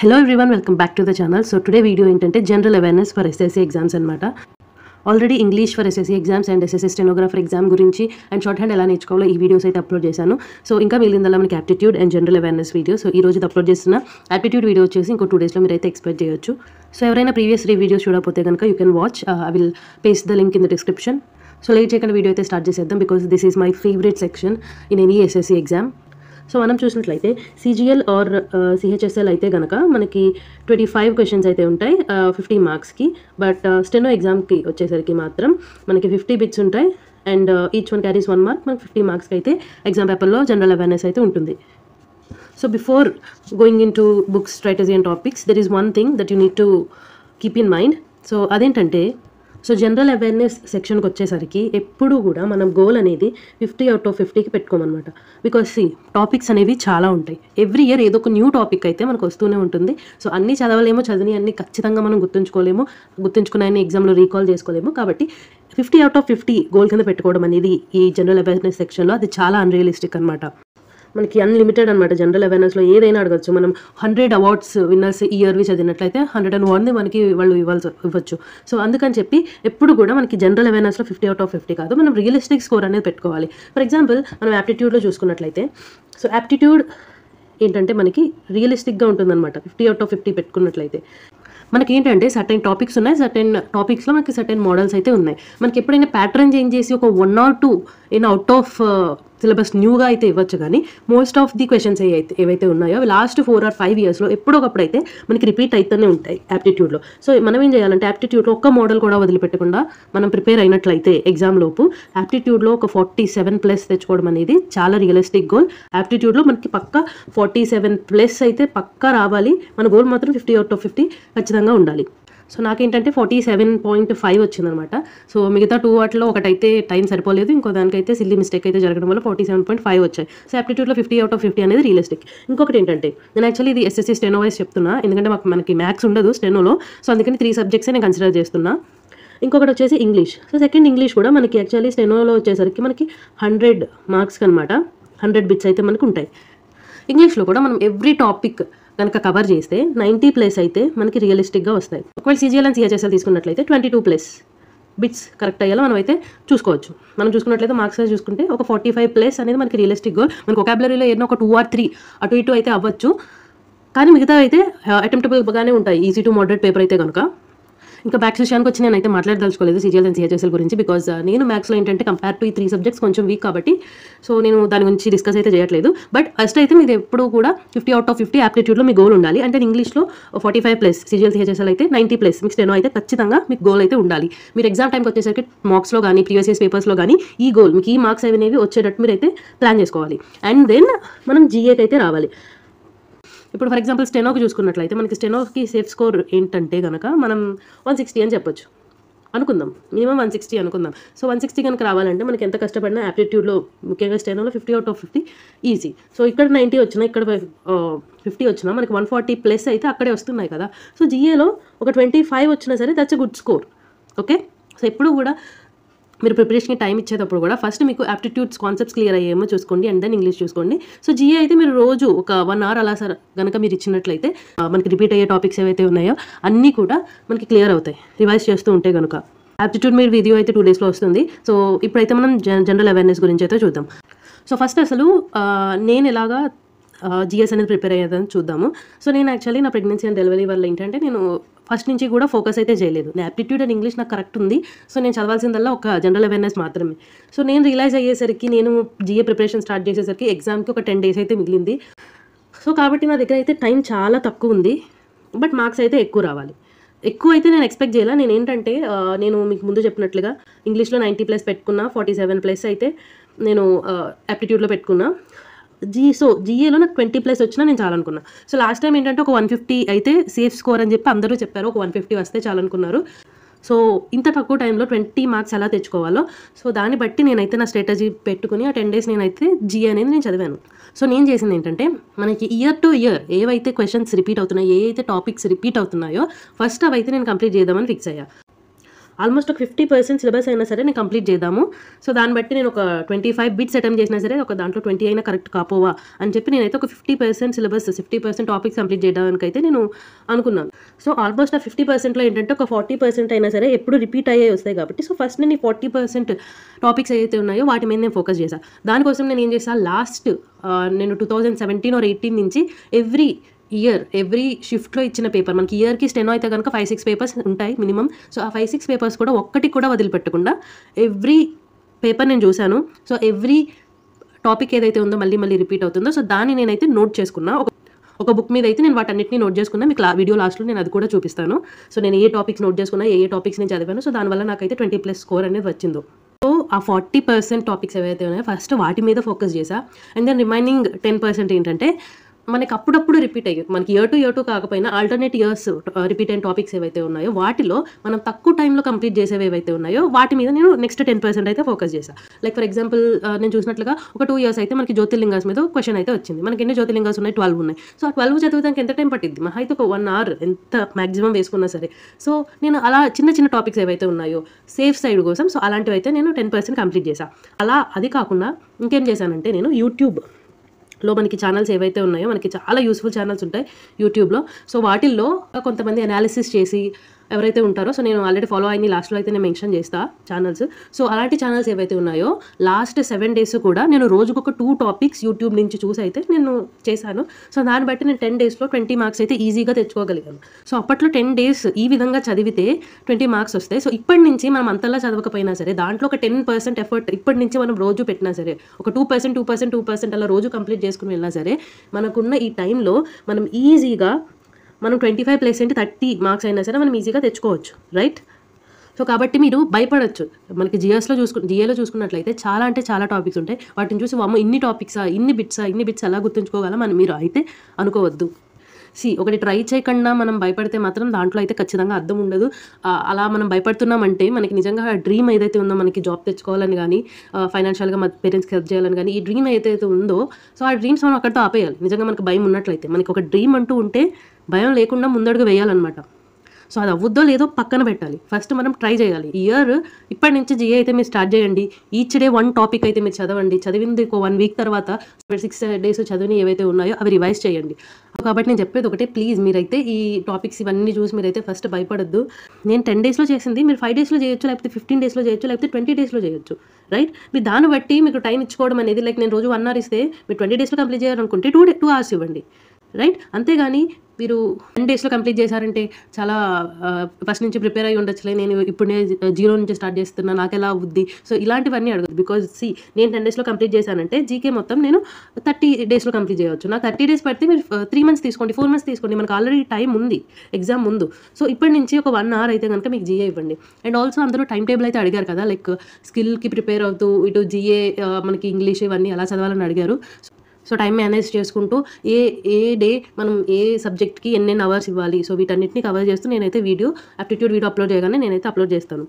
Hello everyone welcome back to the channel so today video ఏంటంటే general awareness for SSC exams అనమాట already English for SSC exams and SSC stenographer exam గురించి and shorthand ఎలా నేర్చుకోవాలో ఈ videos అయితే upload చేశాను. So ఇంకా మిగిలిందల్లా మనకి aptitude and general awareness video so ఈ రోజు అప్లోడ్ చేస్తున్న యాప్టిట్యూడ్ వీడియో వచ్చేసి ఇంకో టూ డేస్లో మీరు అయితే ఎక్స్పెక్ట్ చేయొచ్చు. సో ఎవరైనా ప్రీవియస్ త్రీ వీడియోస్ చూడకపోతే కనుక you can watch I will paste the link in the description so late చేయకుండా వీడియో అయితే స్టార్ట్ చేసేద్దాం because this is my favourite section in any SSC exam so మనం చూసినట్లయితే CGL are CHSL అయితే కనుక మనకి ట్వంటీ ఫైవ్ క్వశ్చన్స్ అయితే ఉంటాయి ఫిఫ్టీ మార్క్స్కి బట్ స్టెనో ఎగ్జామ్కి వచ్చేసరికి మాత్రం మనకి ఫిఫ్టీ బిట్స్ ఉంటాయి and each one carries one mark మనకి ఫిఫ్టీ మార్క్స్కి అయితే ఎగ్జామ్ పేపర్లో జనరల్ అవేర్నెస్ అయితే ఉంటుంది. So before going into books strategy and topics there is one thing that you need to keep in mind so అదేంటంటే so general awareness సెక్షన్కి వచ్చేసరికి ఎప్పుడు కూడా మనం గోల్ అనేది ఫిఫ్టీ అవుట్ ఆఫ్ ఫిఫ్టీకి పెట్టుకోమన్నమాట. బికాస్ సి టాపిక్స్ అనేవి చాలా ఉంటాయి. ఎవ్రీ ఇయర్ ఏదో ఒక న్యూ టాపిక్ అయితే మనకు వస్తూనే ఉంటుంది. సో అన్నీ చదవలేము చదివి అన్ని ఖచ్చితంగా మనం గుర్తుంచుకోలేము గుర్తుంచుకున్నాయని ఎగ్జామ్లో రీకాల్ చేసుకోలేము. కాబట్టి fifty out of fifty goal కింద పెట్టుకోవడం అనేది ఈ జనరల్ అవేర్నెస్ సెక్షన్లో అది చాలా అన్రియలిస్టిక్ అనమాట మనకి అన్లిమిటెడ్ అనమాట జనరల్ అవేర్నెస్లో ఏదైనా అడగచ్చు. మనం హండ్రెడ్ అవార్డ్స్ విన్నర్స్ ఇయర్వి చదివినట్లయితే హండ్రెడ్ అండ్ వన్ది మనకి వాళ్ళు ఇవ్వాల్సి ఇవ్వచ్చు. సో అందుకని చెప్పి ఎప్పుడు కూడా మనకి జనరల్ అవేర్నెస్లో ఫిఫ్టీ అవుట్ ఆఫ్ ఫిఫ్టీ కాదు. మనం రియలిస్టిక్ స్కోర్ అనేది పెట్టుకోవాలి. ఫర్ ఎగ్జాంపుల్ మనం యాప్టిట్యూడ్లో చూసుకున్నట్లయితే సో యాప్టిట్యూడ్ ఏంటంటే మనకి రియలిస్టిక్గా ఉంటుందన్నమాట. ఫిఫ్టీ అవుట్ ఆఫ్ ఫిఫ్టీ పెట్టుకున్నట్లయితే. మనకి ఏంటంటే సర్టెన్ టాపిక్స్ ఉన్నాయి సర్టెన్ టాపిక్స్లో మనకి సర్టెన్ మోడల్స్ అయితే ఉన్నాయి. మనకి ఎప్పుడైనా ప్యాటర్న్ చేంజ్ చేసి ఒక one or two in out of syllabus న్యూగా అయితే ఇవ్వచ్చు కానీ మోస్ట్ ఆఫ్ ది క్వశ్చన్స్ ఏవైతే ఏవైతే ఉన్నాయో లాస్ట్ ఫోర్ ఆర్ ఫైవ్ ఇయర్స్లో ఎప్పుడొకప్పుడు అయితే మనకి రిపీట్ అవుతూనే ఉంటాయి యాప్టిట్యూడ్లో సో మనం ఏం చేయాలంటే యాప్టిట్యూడ్లో ఒక్క మోడల్ కూడా వదిలిపెట్టకుండా మనం ప్రిపేర్ అయినట్లయితే ఎగ్జామ్ లోపు యాప్టిట్యూడ్లో ఒక ఫార్టీ సెవెన్ ప్లస్ తెచ్చుకోవడం అనేది చాలా రియలిస్టిక్ గోల్ యాప్టిట్యూడ్లో మనకి పక్క ఫార్టీ సెవెన్ ప్లస్ అయితే పక్కా రావాలి. మన గోల్ మాత్రం ఫిఫ్టీ అవుట్ ఆఫ్ ఫిఫ్టీ ఖచ్చితంగా ఉండాలి. సో నాకేంటంటే ఫార్టీ సెవెన్ పాయింట్ ఫైవ్ వచ్చిందనమాట. సో మిగతా టూ వాటిలో ఒకటైతే టైం సరిపోలేదు ఇంకో దానికైతే సిల్లీ మిస్టేక్ అయితే జరగడం వల్ల ఫార్టీ సెవెన్ పాయింట్ ఫైవ్ వచ్చాయి. సో ఆప్టిట్యూడ్లో ఫిఫ్టీ అవుట్ ఆఫ్ ఫిఫ్టీ అనేది రియలిస్టిక్ ఇంకొకటి ఏంటంటే నేను యాక్చువల్లీ ఇది ఎస్ఎస్సీ స్టెనో వైస్ చెప్తున్నా ఎందుకంటే మాకు మనకి మ్యాథ్స్ ఉండదు స్టెనోలో సో అందుకని త్రీ సబ్జెక్ట్సే నేను కన్సిడర్ చేస్తున్నా. ఇంకొకటి వచ్చేసి ఇంగ్లీష్ సో సెకండ్ ఇంగ్లీష్ కూడా మనకి యాక్చువల్లీ స్టెనోలో వచ్చేసరికి మనకి హండ్రెడ్ మార్క్స్ అనమాట హండ్రెడ్ బిట్స్ అయితే మనకు ఉంటాయి ఇంగ్లీష్లో కూడా మనం ఎవ్రీ టాపిక్ కనుక కవర్ చేస్తే నైంటీ ప్లస్ అయితే మనకి రియలిస్టిక్గా వస్తాయి. ఒకవేళ సీజీఎల్ అండ్ సిహెచ్ఎస్ఎల్ తీసుకున్నట్లయితే twenty two plus bits correct అయ్యేలా మనం అయితే చూసుకోవచ్చు. మనం చూసుకున్నట్లయితే మార్క్స్ చూసుకుంటే ఒక ఫార్టీ ఫైవ్ ప్లస్ అనేది మనకి రియలిస్టిక్ గోల్ మనకి ఒకాబులరీలో ఏదైనా ఒక టూ ఆర్ త్రీ అటు ఇటు అయితే అవ్వచ్చు. కానీ మిగతా uh, అయితే అటెంప్టబుల్గానే ఉంటాయి. ఈజీ టు మోడరేట్ పేపర్ అయితే కనుక ఇంకా మ్యాథ్స్ విషయానికి వచ్చి నేనైతే మాట్లాడదలుచుకోలేదు సీజీఎల్ అండ్ సిహెచ్ఎస్ఎల్ గురించి బికాజ్ uh, నేను మ్యాథ్స్లో ఏంటంటే కంపేర్ టు ఈ త్రీ సబ్జెక్ట్స్ కొంచెం వీక్ కాబట్టి సో నేను దాని గురించి డిస్కస్ అయితే చేయట్లేదు. బట్ ఫస్ట్ అయితే మీరు ఎప్పుడు కూడా ఫిఫ్టీ అవుట్ ఆఫ్ ఫిఫ్టీ యాప్టిట్యూడ్లో మీ గోల్ ఉండాలి. అంటే ఇంగ్లీష్లో forty five plus CGL CHSL అయితే నైంటీ ప్లస్ మీకు స్టెనో అయితే ఖచ్చితంగా మీకు గోల్ అయితే ఉండాలి. మీరు ఎగ్జామ్ టైంకి వచ్చేసరికి మార్క్స్లో కానీ ప్రీవియస్ ఇయర్స్ పేపర్స్లో కానీ ఈ గోల్ మీకు ఈ మార్క్స్ అనేవి వచ్చేటట్టు మీరు అయితే ప్లాన్ చేసుకోవాలి. అండ్ దెన్ మనం జీఏకి అయితే రావాలి. ఇప్పుడు ఫర్ ఎగ్జాంపుల్ స్టెనోకి చూసుకున్నట్లయితే మనకి స్టెనోకి సేఫ్ స్కోర్ ఏంటంటే కనుక మనం వన్ సిక్స్టీ అని చెప్పొచ్చు. అనుకుందాం. మినిమం వన్ సిక్స్టీ అనుకుందాం. సో వన్ సిక్స్టీ కనుక రావాలంటే మనకి ఎంత కష్టపడినా యాప్టిట్యూడ్లో ముఖ్యంగా స్టెనోలో fifty out of fifty easy so ఇక్కడ నైంటీ వచ్చినా ఇక్కడ ఫిఫ్టీ uh, వచ్చినా మనకి వన్ ఫార్టీ ప్లస్ అయితే అక్కడే వస్తున్నాయి కదా. సో జిఏలో ఒక ట్వంటీ ఫైవ్ వచ్చినా సరే that's a good score okay so ఎప్పుడు కూడా మీరు ప్రిపరేషన్కి టైం ఇచ్చేటప్పుడు కూడా ఫస్ట్ మీకు యాప్టిట్యూడ్స్ కాన్సెప్ట్స్ క్లియర్ అయ్యేమో చూసుకోండి అండ్ దెన్ ఇంగ్లీష్ చూసుకోండి. సో జిఏ అయితే మీరు రోజు ఒక వన్ అవర్ అలా సార్ కనుక మీరు ఇచ్చినట్లయితే మనకి రిపీట్ అయ్యే టాపిక్స్ ఏవైతే ఉన్నాయో అన్నీ కూడా మనకి క్లియర్ అవుతాయి. రివైజ్ చేస్తూ ఉంటే కనుక యాప్టిట్యూడ్ మీరు వీడియో అయితే టూ డేస్లో వస్తుంది. సో ఇప్పుడైతే మనం జనరల్ అవేర్నెస్ గురించి అయితే చూద్దాం. సో ఫస్ట్ అసలు నేను ఎలాగా జిఎస్ అనేది ప్రిపేర్ అయ్యేదని చూద్దాము. సో నేను యాక్చువల్లీ నా ప్రెగ్నెన్సీ అండ్ డెలివరీ వల్ల ఏంటంటే నేను ఫస్ట్ నుంచి కూడా ఫోకస్ అయితే చేయలేదు. నా యాప్టిట్యూడ్ అండ్ ఇంగ్లీష్ నాకు కరెక్ట్ ఉంది. సో నేను చదవాల్సిందల్లా ఒక జనరల్ అవేర్నెస్ మాత్రమే. సో నేను రియలైజ్ అయ్యేసరికి నేను జిఏ ప్రిపరేషన్ స్టార్ట్ చేసేసరికి ఎగ్జామ్కి ఒక టెన్ డేస్ అయితే మిగిలింది. సో కాబట్టి నా దగ్గర అయితే టైం చాలా తక్కువ ఉంది. బట్ మార్క్స్ అయితే ఎక్కువ రావాలి. ఎక్కువ అయితే నేను ఎక్స్పెక్ట్ చేయాలి. నేను ఏంటంటే నేను మీకు ముందు చెప్పినట్లుగా ఇంగ్లీష్లో నైంటీ ప్లస్ పెట్టుకున్నా ఫార్టీ సెవెన్ ప్లస్ అయితే నేను యాప్టిట్యూడ్లో పెట్టుకున్నా. జీ సో జీఏలో నాకు ట్వంటీ ప్లస్ వచ్చినా నేను చాలనుకున్నా. సో లాస్ట్ టైం ఏంటంటే ఒక వన్ ఫిఫ్టీ అయితే సేఫ్ స్కోర్ అని చెప్పి అందరూ చెప్పారు. ఒక వన్ ఫిఫ్టీ వస్తే చాలనుకున్నారు. సో ఇంత తక్కువ టైంలో ట్వంటీ మార్క్స్ ఎలా తెచ్చుకోవాలో సో దాన్ని బట్టి నేనైతే నా స్ట్రాటజీ పెట్టుకుని ఆ టెన్ డేస్ నేనైతే జీ అనేది నేను చదివాను. సో నేను చేసింది ఏంటంటే మనకి ఇయర్ టు ఇయర్ ఏవైతే క్వశ్చన్స్ రిపీట్ అవుతున్నాయో ఏ అయితే టాపిక్స్ రిపీట్ అవుతున్నాయో ఫస్ట్ అవైతే నేను కంప్లీట్ చేద్దామని ఫిక్స్ అయ్యా. ఆల్మోస్ట్ ఒక ఫిఫ్టీ పర్సెంట్ సిలబస్ అయినా సరే నేను కంప్లీట్ చేద్దాము. సో దాన్ని బట్టి నేను ఒక ట్వంటీ ఫైవ్ బిట్స్ అటెంప్ట్ చేసినా సరే ఒక దాంట్లో ట్వంటీ అయినా కరెక్ట్ కాపోవా అని చెప్పి నేనైతే ఒక fifty percent syllabus fifty percent topics complete చేయడానికి అయితే నేను అనుకున్నాను. సో ఆల్మోస్ట్ ఆ ఫిఫ్టీ పర్సెంట్లో ఏంటంటే ఒక ఫార్టీ పర్సెంట్ అయినా సరే ఎప్పుడు రిపీట్ అయ్యే వస్తాయి కాబట్టి సో ఫస్ట్ నేను ఈ ఫార్టీ పర్సెంట్ టాపిక్స్ ఏదైతే ఉన్నాయో వాటి మీద నేను ఫోకస్ చేశాను దానికోసం నేను ఏం చేశాను లాస్ట్ నేను two thousand seventeen or eighteen నుంచి ఎవ్రీ ఇయర్ ఎవ్రీ షిఫ్ట్లో ఇచ్చిన పేపర్ మనకి ఇయర్కి స్టెనో అయితే కనుక ఫైవ్ సిక్స్ పేపర్స్ ఉంటాయి మినిమం సో ఆ ఫైవ్ సిక్స్ పేపర్స్ కూడా ఒక్కటి కూడా వదిలిపెట్టకుండా ఎవ్రీ పేపర్ నేను చూశాను. సో ఎవ్రీ టాపిక్ ఏదైతే ఉందో మళ్ళీ మళ్ళీ రిపీట్ అవుతుందో సో దాన్ని నేనైతే నోట్ చేసుకున్నా. ఒక ఒక బుక్ మీద అయితే నేను వాటన్నిటిని నోట్ చేసుకున్నా. మీకు వీడియో లాస్ట్లో నేను అది కూడా చూపిస్తాను. సో నేను ఏ టాపిక్స్ నోట్ చేసుకున్నా ఏ ఏ టాపిక్స్ నేను చదివాను. సో దానివల్ల నాకైతే ట్వంటీ ప్లస్ స్కోర్ అనేది వచ్చిందో. సో ఆ ఫార్టీ పర్సెంట్ టాపిక్స్ ఏవైతే ఉన్నాయో ఫస్ట్ వాటి మీద ఫోకస్ చేసా and then remaining ten percent ఏంటంటే మనకి అప్పుడప్పుడు రిపీట్ అయ్యాయి మనకి ఇయర్ టు ఇయర్ టు కాకపోయినా ఆల్టర్నేట్ ఇయర్స్ రిపీట్ అయిన టాపిక్స్ ఏవైతే ఉన్నాయో వాటిలో మనం తక్కువ టైంలో కంప్లీట్ చేసేవి ఏవైతే ఉన్నాయో వాటి మీద నేను నెక్స్ట్ టెన్ పర్సెంట్ అయితే ఫోకస్ చేశాను లైక్ ఫర్ ఎగ్జాంపుల్ నేను చూసినట్లుగా ఒక టూ ఇయర్స్ అయితే మనకి జ్యోతిర్లింగాస్ మీద క్వశ్చన్ అయితే వచ్చింది. మనకి ఎన్ని జ్యోతిర్లింగాస్ ఉన్నాయి? ట్వెల్వ్ ఉన్నాయి. సో ఆ ట్వెల్వ్ చదివితే ఎంత టైం పట్టింది మహా అయితే ఒక వన్ అవర్ ఎంత మాక్సిమం వేసుకున్నా సరే. సో నేను అలా చిన్న చిన్న టాపిక్స్ ఏవైతే ఉన్నాయో సేఫ్ సైడ్ కోసం సో అలాంటివి అయితే నేను టెన్ పర్సెంట్ కంప్లీట్ చేశాను అలా అది కాకుండా ఇంకేం చేశానంటే నేను యూట్యూబ్ లో మనకి ఛానల్స్ ఏవైతే ఉన్నాయో మనకి చాలా యూస్ఫుల్ ఛానల్స్ ఉంటాయి యూట్యూబ్లో సో వాటిల్లో కొంతమంది అనాలిసిస్ చేసి ఎవరైతే ఉంటారో సో నేను ఆల్రెడీ ఫాలో అయ్యి లాస్ట్లో అయితే నేను మెన్షన్ చేస్తా ఛానల్స్ సో అలాంటి ఛానల్స్ ఏవైతే ఉన్నాయో లాస్ట్ సెవెన్ డేస్ కూడా నేను రోజుకొక టూ టాపిక్స్ యూట్యూబ్ నుంచి చూసి అయితే నేను చేశాను. సో దాన్ని బట్టి నేను టెన్ డేస్లో ట్వంటీ మార్క్స్ అయితే ఈజీగా తెచ్చుకోగలిగాను. సో అప్పట్లో టెన్ డేస్ ఈ విధంగా చదివితే ట్వంటీ మార్క్స్ వస్తాయి. సో ఇప్పటి నుంచి మనం అంతలా చదవకపోయినా సరే దాంట్లో ఒక టెన్ పర్సెంట్ ఎఫర్ట్ ఇప్పటి నుంచి మనం రోజు పెట్టినా సరే ఒక two percent two percent two percent అలా రోజు కంప్లీట్ చేసుకుని వెళ్ళినా సరే మనకున్న ఈ టైంలో మనం ఈజీగా మనం ట్వంటీ ఫైవ్ ప్లస్ ఏంటి థర్టీ మార్క్స్ అయినా సరే మనం ఈజీగా తెచ్చుకోవచ్చు రైట్ సో కాబట్టి మీరు భయపడొచ్చు. మనకి జిఎస్లో చూసుకు జిఏలో చూసుకున్నట్లయితే చాలా అంటే చాలా టాపిక్స్ ఉంటాయి. వాటిని చూసి అమ్మ ఇన్ని టాపిక్సా ఇన్ని బిట్సా ఇన్ని బిట్స్ ఎలా గుర్తుంచుకోగలం అని మీరు అయితే అనుకోవద్దు. సి ఒకటి ట్రై చేయకుండా మనం భయపడితే మాత్రం దాంట్లో అయితే ఖచ్చితంగా అర్థం ఉండదు. అలా మనం భయపడుతున్నామంటే మనకి నిజంగా డ్రీమ్ ఏదైతే ఉందో మనకి జాబ్ తెచ్చుకోవాలని కానీ ఫైనాన్షియల్గా మన పేరెంట్స్కి హెల్ప్ చేయాలని కానీ ఈ డ్రీమ్ ఏదైతే ఉందో సో ఆ డ్రీమ్స్ మనం అక్కడితో ఆపేయాలి. నిజంగా మనకు భయం ఉన్నట్లయితే మనకి ఒక డ్రీమ్ అంటూ ఉంటే భయం లేకుండా ముందడుగు వేయాలన్నమాట. సో అది అవ్వద్దో లేదో పక్కన పెట్టాలి. ఫస్ట్ మనం ట్రై చేయాలి. ఇయర్ ఇప్పటి నుంచి జిఏ అయితే మీరు స్టార్ట్ చేయండి. ఈచ్ డే వన్ టాపిక్ అయితే మీరు చదవండి. చదివింది ఒక వన్ వీక్ తర్వాత సిక్స్ డేస్ చదివిన ఏవైతే ఉన్నాయో అవి రివైజ్ చేయండి. కాబట్టి నేను చెప్పేది ఒకటే ప్లీజ్ మీరైతే ఈ టాపిక్స్ ఇవన్నీ చూసి మీరైతే ఫస్ట్ భయపడద్దు. నేను టెన్ డేస్లో చేసింది మీరు ఫైవ్ డేస్లో చేయొచ్చు లేకపోతే ఫిఫ్టీన్ డేస్లో చేయొచ్చు లేకపోతే ట్వంటీ డేస్లో చేయొచ్చు. రైట్ మీరు దాన్ని బట్టి మీకు టైం ఇచ్చుకోవడం అనేది లైక్ నేను రోజు వన్ అవర్ ఇస్తే మీరు ట్వంటీ డేస్లో కంప్లీట్ చేయాలనుకుంటే టూ డే టూ అవర్స్ ఇవ్వండి. రైట్? అంతేగాని మీరు టెన్ డేస్లో కంప్లీట్ చేశారంటే చాలా ఫస్ట్ నుంచి ప్రిపేర్ అయ్యి ఉండొచ్చులే. నేను ఇప్పుడే జీరో నుంచి స్టార్ట్ చేస్తున్నా. నాకు ఎలా అవుద్ది? సో ఇలాంటివన్నీ అడగదు బికాజ్ సి నేను టెన్ డేస్లో కంప్లీట్ చేశానంటే జీకే మొత్తం నేను థర్టీ డేస్లో కంప్లీట్ చేయవచ్చు. నాకు థర్టీ డేస్ పడితే మీరు త్రీ మంత్స్ తీసుకోండి ఫోర్ మంత్స్ తీసుకోండి. మనకు ఆల్రెడీ టైం ఉంది. ఎగ్జామ్ ముందు. సో ఇప్పటి నుంచి ఒక వన్ అవర్ అయితే కనుక మీకు జీఏ ఇవ్వండి. అండ్ ఆల్సో అందరూ టైం టేబుల్ అయితే అడిగారు కదా లైక్ స్కిల్కి ప్రిపేర్ అవుతూ ఇటు జీఏ మనకి ఇంగ్లీష్ ఇవన్నీ ఎలా చదవాలని అడిగారు. సో టైం మేనేజ్ చేసుకుంటూ ఏ ఏ డే మనం ఏ సబ్జెక్ట్కి ఎన్నెన్ని అవర్స్ ఇవ్వాలి సో వీటన్నిటిని కవర్ చేస్తూ నేనైతే వీడియో అప్టిట్యూడ్ వీడియో అప్లోడ్ చేయగానే నేనైతే అప్లోడ్ చేస్తాను.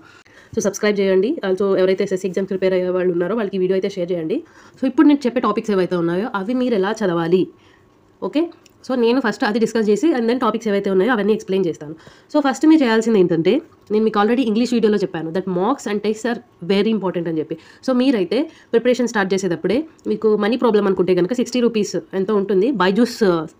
సో సబ్స్క్రైబ్ చేయండి. ఆల్సో ఎవరైతే ఎస్ఎస్సీ ఎగ్జామ్స్ ప్రిపేర్ అయ్యే వాళ్ళు ఉన్నారో వాళ్ళకి వీడియో అయితే షేర్ చేయండి. సో ఇప్పుడు నేను చెప్పే టాపిక్స్ ఏవైతే ఉన్నాయో అవి మీరు ఎలా చదవాలి? ఓకే? సో నేను ఫస్ట్ అది డిస్కస్ చేసి అండ్ దెన్ టాపిక్స్ ఏవైతే ఉన్నాయో అవన్నీ ఎక్స్ప్లెయిన్ చేస్తాను. సో ఫస్ట్ మీరు చేయాల్సింది ఏంటంటే నేను మీకు ఆల్రెడీ ఇంగ్లీష్ వీడియోలో చెప్పాను that marks and text are very important అని చెప్పి. సో మీరైతే ప్రిపరేషన్ స్టార్ట్ చేసేటప్పుడే మీకు మనీ ప్రాబ్లం అనుకుంటే కనుక సిక్స్టీ రూపీస్ ఎంత ఉంటుంది? బైజూస్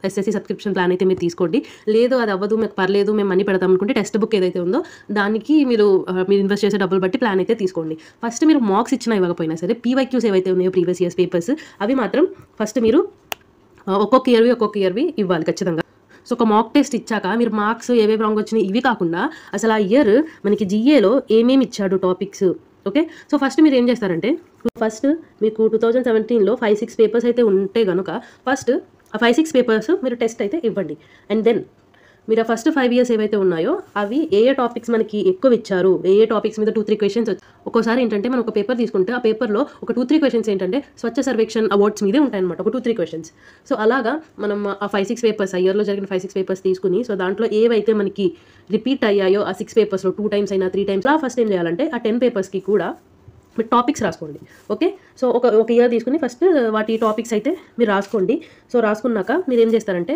ఎస్ఎస్సీ సబ్స్క్రిప్షన్ ప్లాన్ అయితే మీరు తీసుకోండి. లేదు అది అవ్వదు మీకు పర్లేదు మేము మనీ పెడతాం అనుకుంటే టెక్స్ట్ బుక్ ఏదైతే ఉందో దానికి మీరు uh, మీరు ఇన్వెస్ట్ చేసే డబ్బులు బట్టి ప్లాన్ అయితే తీసుకోండి. ఫస్ట్ మీరు మార్క్స్ ఇచ్చినా ఇవ్వకపోయినా సరే పీవైక్యూస్ ఏవైతే ఉన్నాయో ప్రీవియస్ ఇయర్స్ పేపర్స్ అవి మాత్రం ఫస్ట్ మీరు ఒక్కొక్క ఇయర్వి ఒక్కొక్క ఇయర్వి ఇవ్వాలి ఖచ్చితంగా. సో ఒక మాక్ టెస్ట్ ఇచ్చాక మీరు మార్క్స్ ఏవేవి రాంగ్ వచ్చినాయి ఇవి కాకుండా అసలు ఆ ఇయర్ మనకి జిఏలో ఏమేమి ఇచ్చాడు టాపిక్స్ ఓకే సో ఫస్ట్ మీరు ఏం చేస్తారంటే ఫస్ట్ మీకు టూ థౌజండ్ సెవెంటీన్లో ఫైవ్ సిక్స్ పేపర్స్ అయితే ఉంటే కనుక ఫస్ట్ ఆ ఫైవ్ సిక్స్ పేపర్స్ మీరు టెస్ట్ అయితే ఇవ్వండి. అండ్ దెన్ మీరు ఫస్ట్ ఫైవ్ ఇయర్స్ ఏవైతే ఉన్నాయో అవి ఏ ఏ టాపిక్స్ మనకి ఎక్కువ ఇచ్చారు? ఏ ఏ టాపిక్స్ మీద టూ త్రీ క్వశ్చన్స్ ఒక్కోసారి ఏంటంటే మనం ఒక పేపర్ తీసుకుంటే ఆ పేపర్లో ఒక టూ త్రీ క్వశ్చన్స్ ఏంటంటే స్వచ్ఛ సర్వేక్షణ్ అవార్డ్స్ మీదే ఉంటాయన్నమాట ఒక టూ త్రీ క్వశ్చన్స్ సో అలాగా మనం ఆ ఫైవ్ సిక్స్ పేపర్స్ ఆ ఇయర్లో జరిగిన ఫైవ్ సిక్స్ పేపర్స్ తీసుకుని సో దాంట్లో ఏవైతే మనకి రిపీట్ అయ్యాయో ఆ సిక్స్ పేపర్స్లో టూ టైమ్స్ అయినా త్రీ టైమ్స్ అలా ఫస్ట్ ఏం చేయాలంటే ఆ టెన్ పేపర్స్కి కూడా మీరు టాపిక్స్ రాసుకోండి. ఓకే సో ఒక ఒక ఇయర్ తీసుకుని ఫస్ట్ వాటి టాపిక్స్ అయితే మీరు రాసుకోండి. సో రాసుకున్నాక మీరు ఏం చేస్తారంటే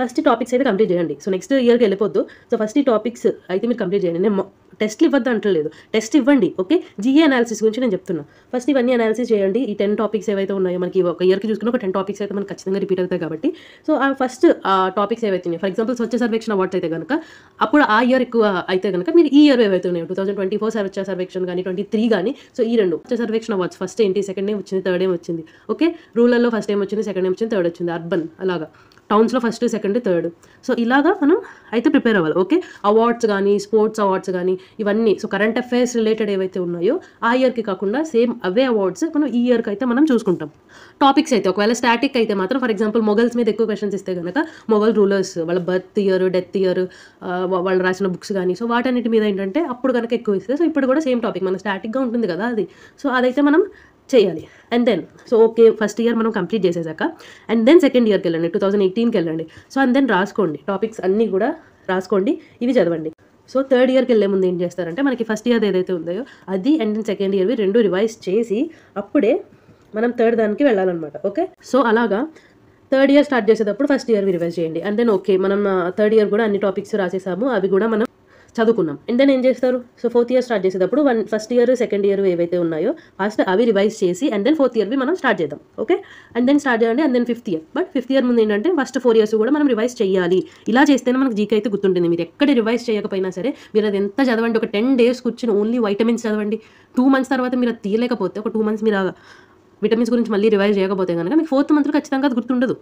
ఫస్ట్ టాపిక్స్ అయితే కంప్లీట్ చేయండి. సో నెక్స్ట్ ఇయర్కి వెళ్ళిపోద్దు. సో ఫస్ట్ ఈ టాపిక్స్ అయితే మీరు కంప్లీట్ చేయండి. నేను టెస్ట్లు ఇవ్వద్దు అంటలేదు. టెస్ట్ ఇవ్వండి ఓకే జిఏ అనాలిసిస్ గురించి నేను చెప్తున్నా. ఫస్ట్ ఇవన్నీ అనాలిసిస్ చేయండి. ఈ టెన్ టాపిక్స్ ఏవైతే ఉన్నాయో మనకి ఒక ఇయర్కి చూసుకున్న ఒక టెన్ టాపిక్స్ అయితే మనకి ఖచ్చితంగా రిపీట్ అవుతాయి కాబట్టి. సో ఆ ఫస్ట్ ఆ టాపిక్స్ ఏవైతే ఉన్నాయి for example Swachh Survekshan awards అయితే కనుక అప్పుడు ఆ ఇయర్ ఎక్కువ అయితే కనుక మీరు ఈ ఇయర్ ఏవైతే ఉన్నాయో two thousand twenty four Swachh Survekshan కానీ ట్వంటీ త్రీ కానీ సో ఈ రెండు స్వచ్ఛ సర్వేక్షణ అవార్డ్స్ ఫస్ట్ ఏంటి సెకండ్ ఏం వచ్చింది థర్డ్ ఏం వచ్చింది ఓకే రూరల్లో ఫస్ట్ ఏం వచ్చింది సెకండ్ ఏం వచ్చింది థర్డ్ వచ్చింది అర్బన్ అలాగా. టౌన్స్లో ఫస్ట్ సెకండ్ థర్డ్. సో ఇలాగా మనం అయితే ప్రిపేర్ అవ్వాలి ఓకే? అవార్డ్స్ కానీ స్పోర్ట్స్ అవార్డ్స్ కానీ ఇవన్నీ సో కరెంట్ అఫైర్స్ రిలేటెడ్ ఏవైతే ఉన్నాయో ఆ ఇయర్కి కాకుండా సేమ్ అవే అవార్డ్స్ మనం ఈ ఇయర్కి అయితే మనం చూసుకుంటాం. టాపిక్స్ అయితే ఒకవేళ స్టాటిక్ అయితే మాత్రం ఫర్ ఎగ్జాంపుల్ మొగల్స్ మీద ఎక్కువ క్వశ్చన్స్ ఇస్తే కనుక మొగల్ రూలర్స్ వాళ్ళ బర్త్ ఇయర్ డెత్ ఇయర్ వాళ్ళు రాసిన బుక్స్ కానీ సో వాటన్నిటి మీద ఏంటంటే అప్పుడు కనుక ఎక్కువ ఇస్తే సో ఇప్పుడు కూడా సేమ్ టాపిక్ మన స్టాటిక్గా ఉంటుంది కదా అది. సో అదైతే మనం చేయాలి. And then so okay first year మనం కంప్లీట్ చేసేసాక అండ్ దెన్ సెకండ్ ఇయర్కి వెళ్ళండి టూ థౌసండ్ ఎయిటీన్కి వెళ్ళండి. సో అండ్ దెన్ రాసుకోండి టాపిక్స్ అన్నీ కూడా రాసుకోండి ఇవి చదవండి. సో థర్డ్ ఇయర్కి వెళ్ళే ముందు ఏం చేస్తారంటే మనకి ఫస్ట్ ఇయర్ ఏదైతే ఉందో అది అండ్ దెన్ సెకండ్ ఇయర్వి రెండు రివైజ్ చేసి అప్పుడే మనం థర్డ్ దానికి వెళ్ళాలన్నమాట ఓకే సో అలాగా థర్డ్ ఇయర్ స్టార్ట్ చేసేటప్పుడు ఫస్ట్ ఇయర్ రివైజ్ చేయండి. అండ్ దెన్ ఓకే మనం థర్డ్ ఇయర్ కూడా అన్ని టాపిక్స్ రాసేసాము అవి కూడా మనం చదువుకున్నాం. అండ్ దెన్ ఏం చేస్తారు? సో ఫోర్త్ ఇయర్ స్టార్ట్ చేసేటప్పుడు one first year second year ఏవైతే ఉన్నాయో ఫస్ట్ అవి రివైజ్ చేసి అండ్ దెన్ ఫోర్త్ ఇయర్వి మనం స్టార్ట్ చేద్దాం. ఓకే అండ్ దెన్ స్టార్ట్ చేయండి and then fifth year but fifth year ముందు ఏంటంటే ఫస్ట్ ఫోర్ ఇయర్స్ కూడా మనం రివైజ్ చేయాలి. ఇలా చేస్తేనే మనకు జీకే అయితే గుర్తుంటుంది. మీరు ఎక్కడ రివైజ్ చేయకపోయినా సరే మీరు అది ఎంత చదవండి? ఒక టెన్ డేస్ కూర్చుని ఓన్లీ వైటమిన్స్ చదవండి. టూ మంత్స్ తర్వాత మీరు అది తీయలేకపోతే ఒక టూ మంత్స్ మీరు విటమిన్స్ గురించి మళ్ళీ రివైజ్ చేయకపోతే కనుక మీకు ఫోర్త్ మంత్లో ఖచ్చితంగా అది గుర్తుండదు.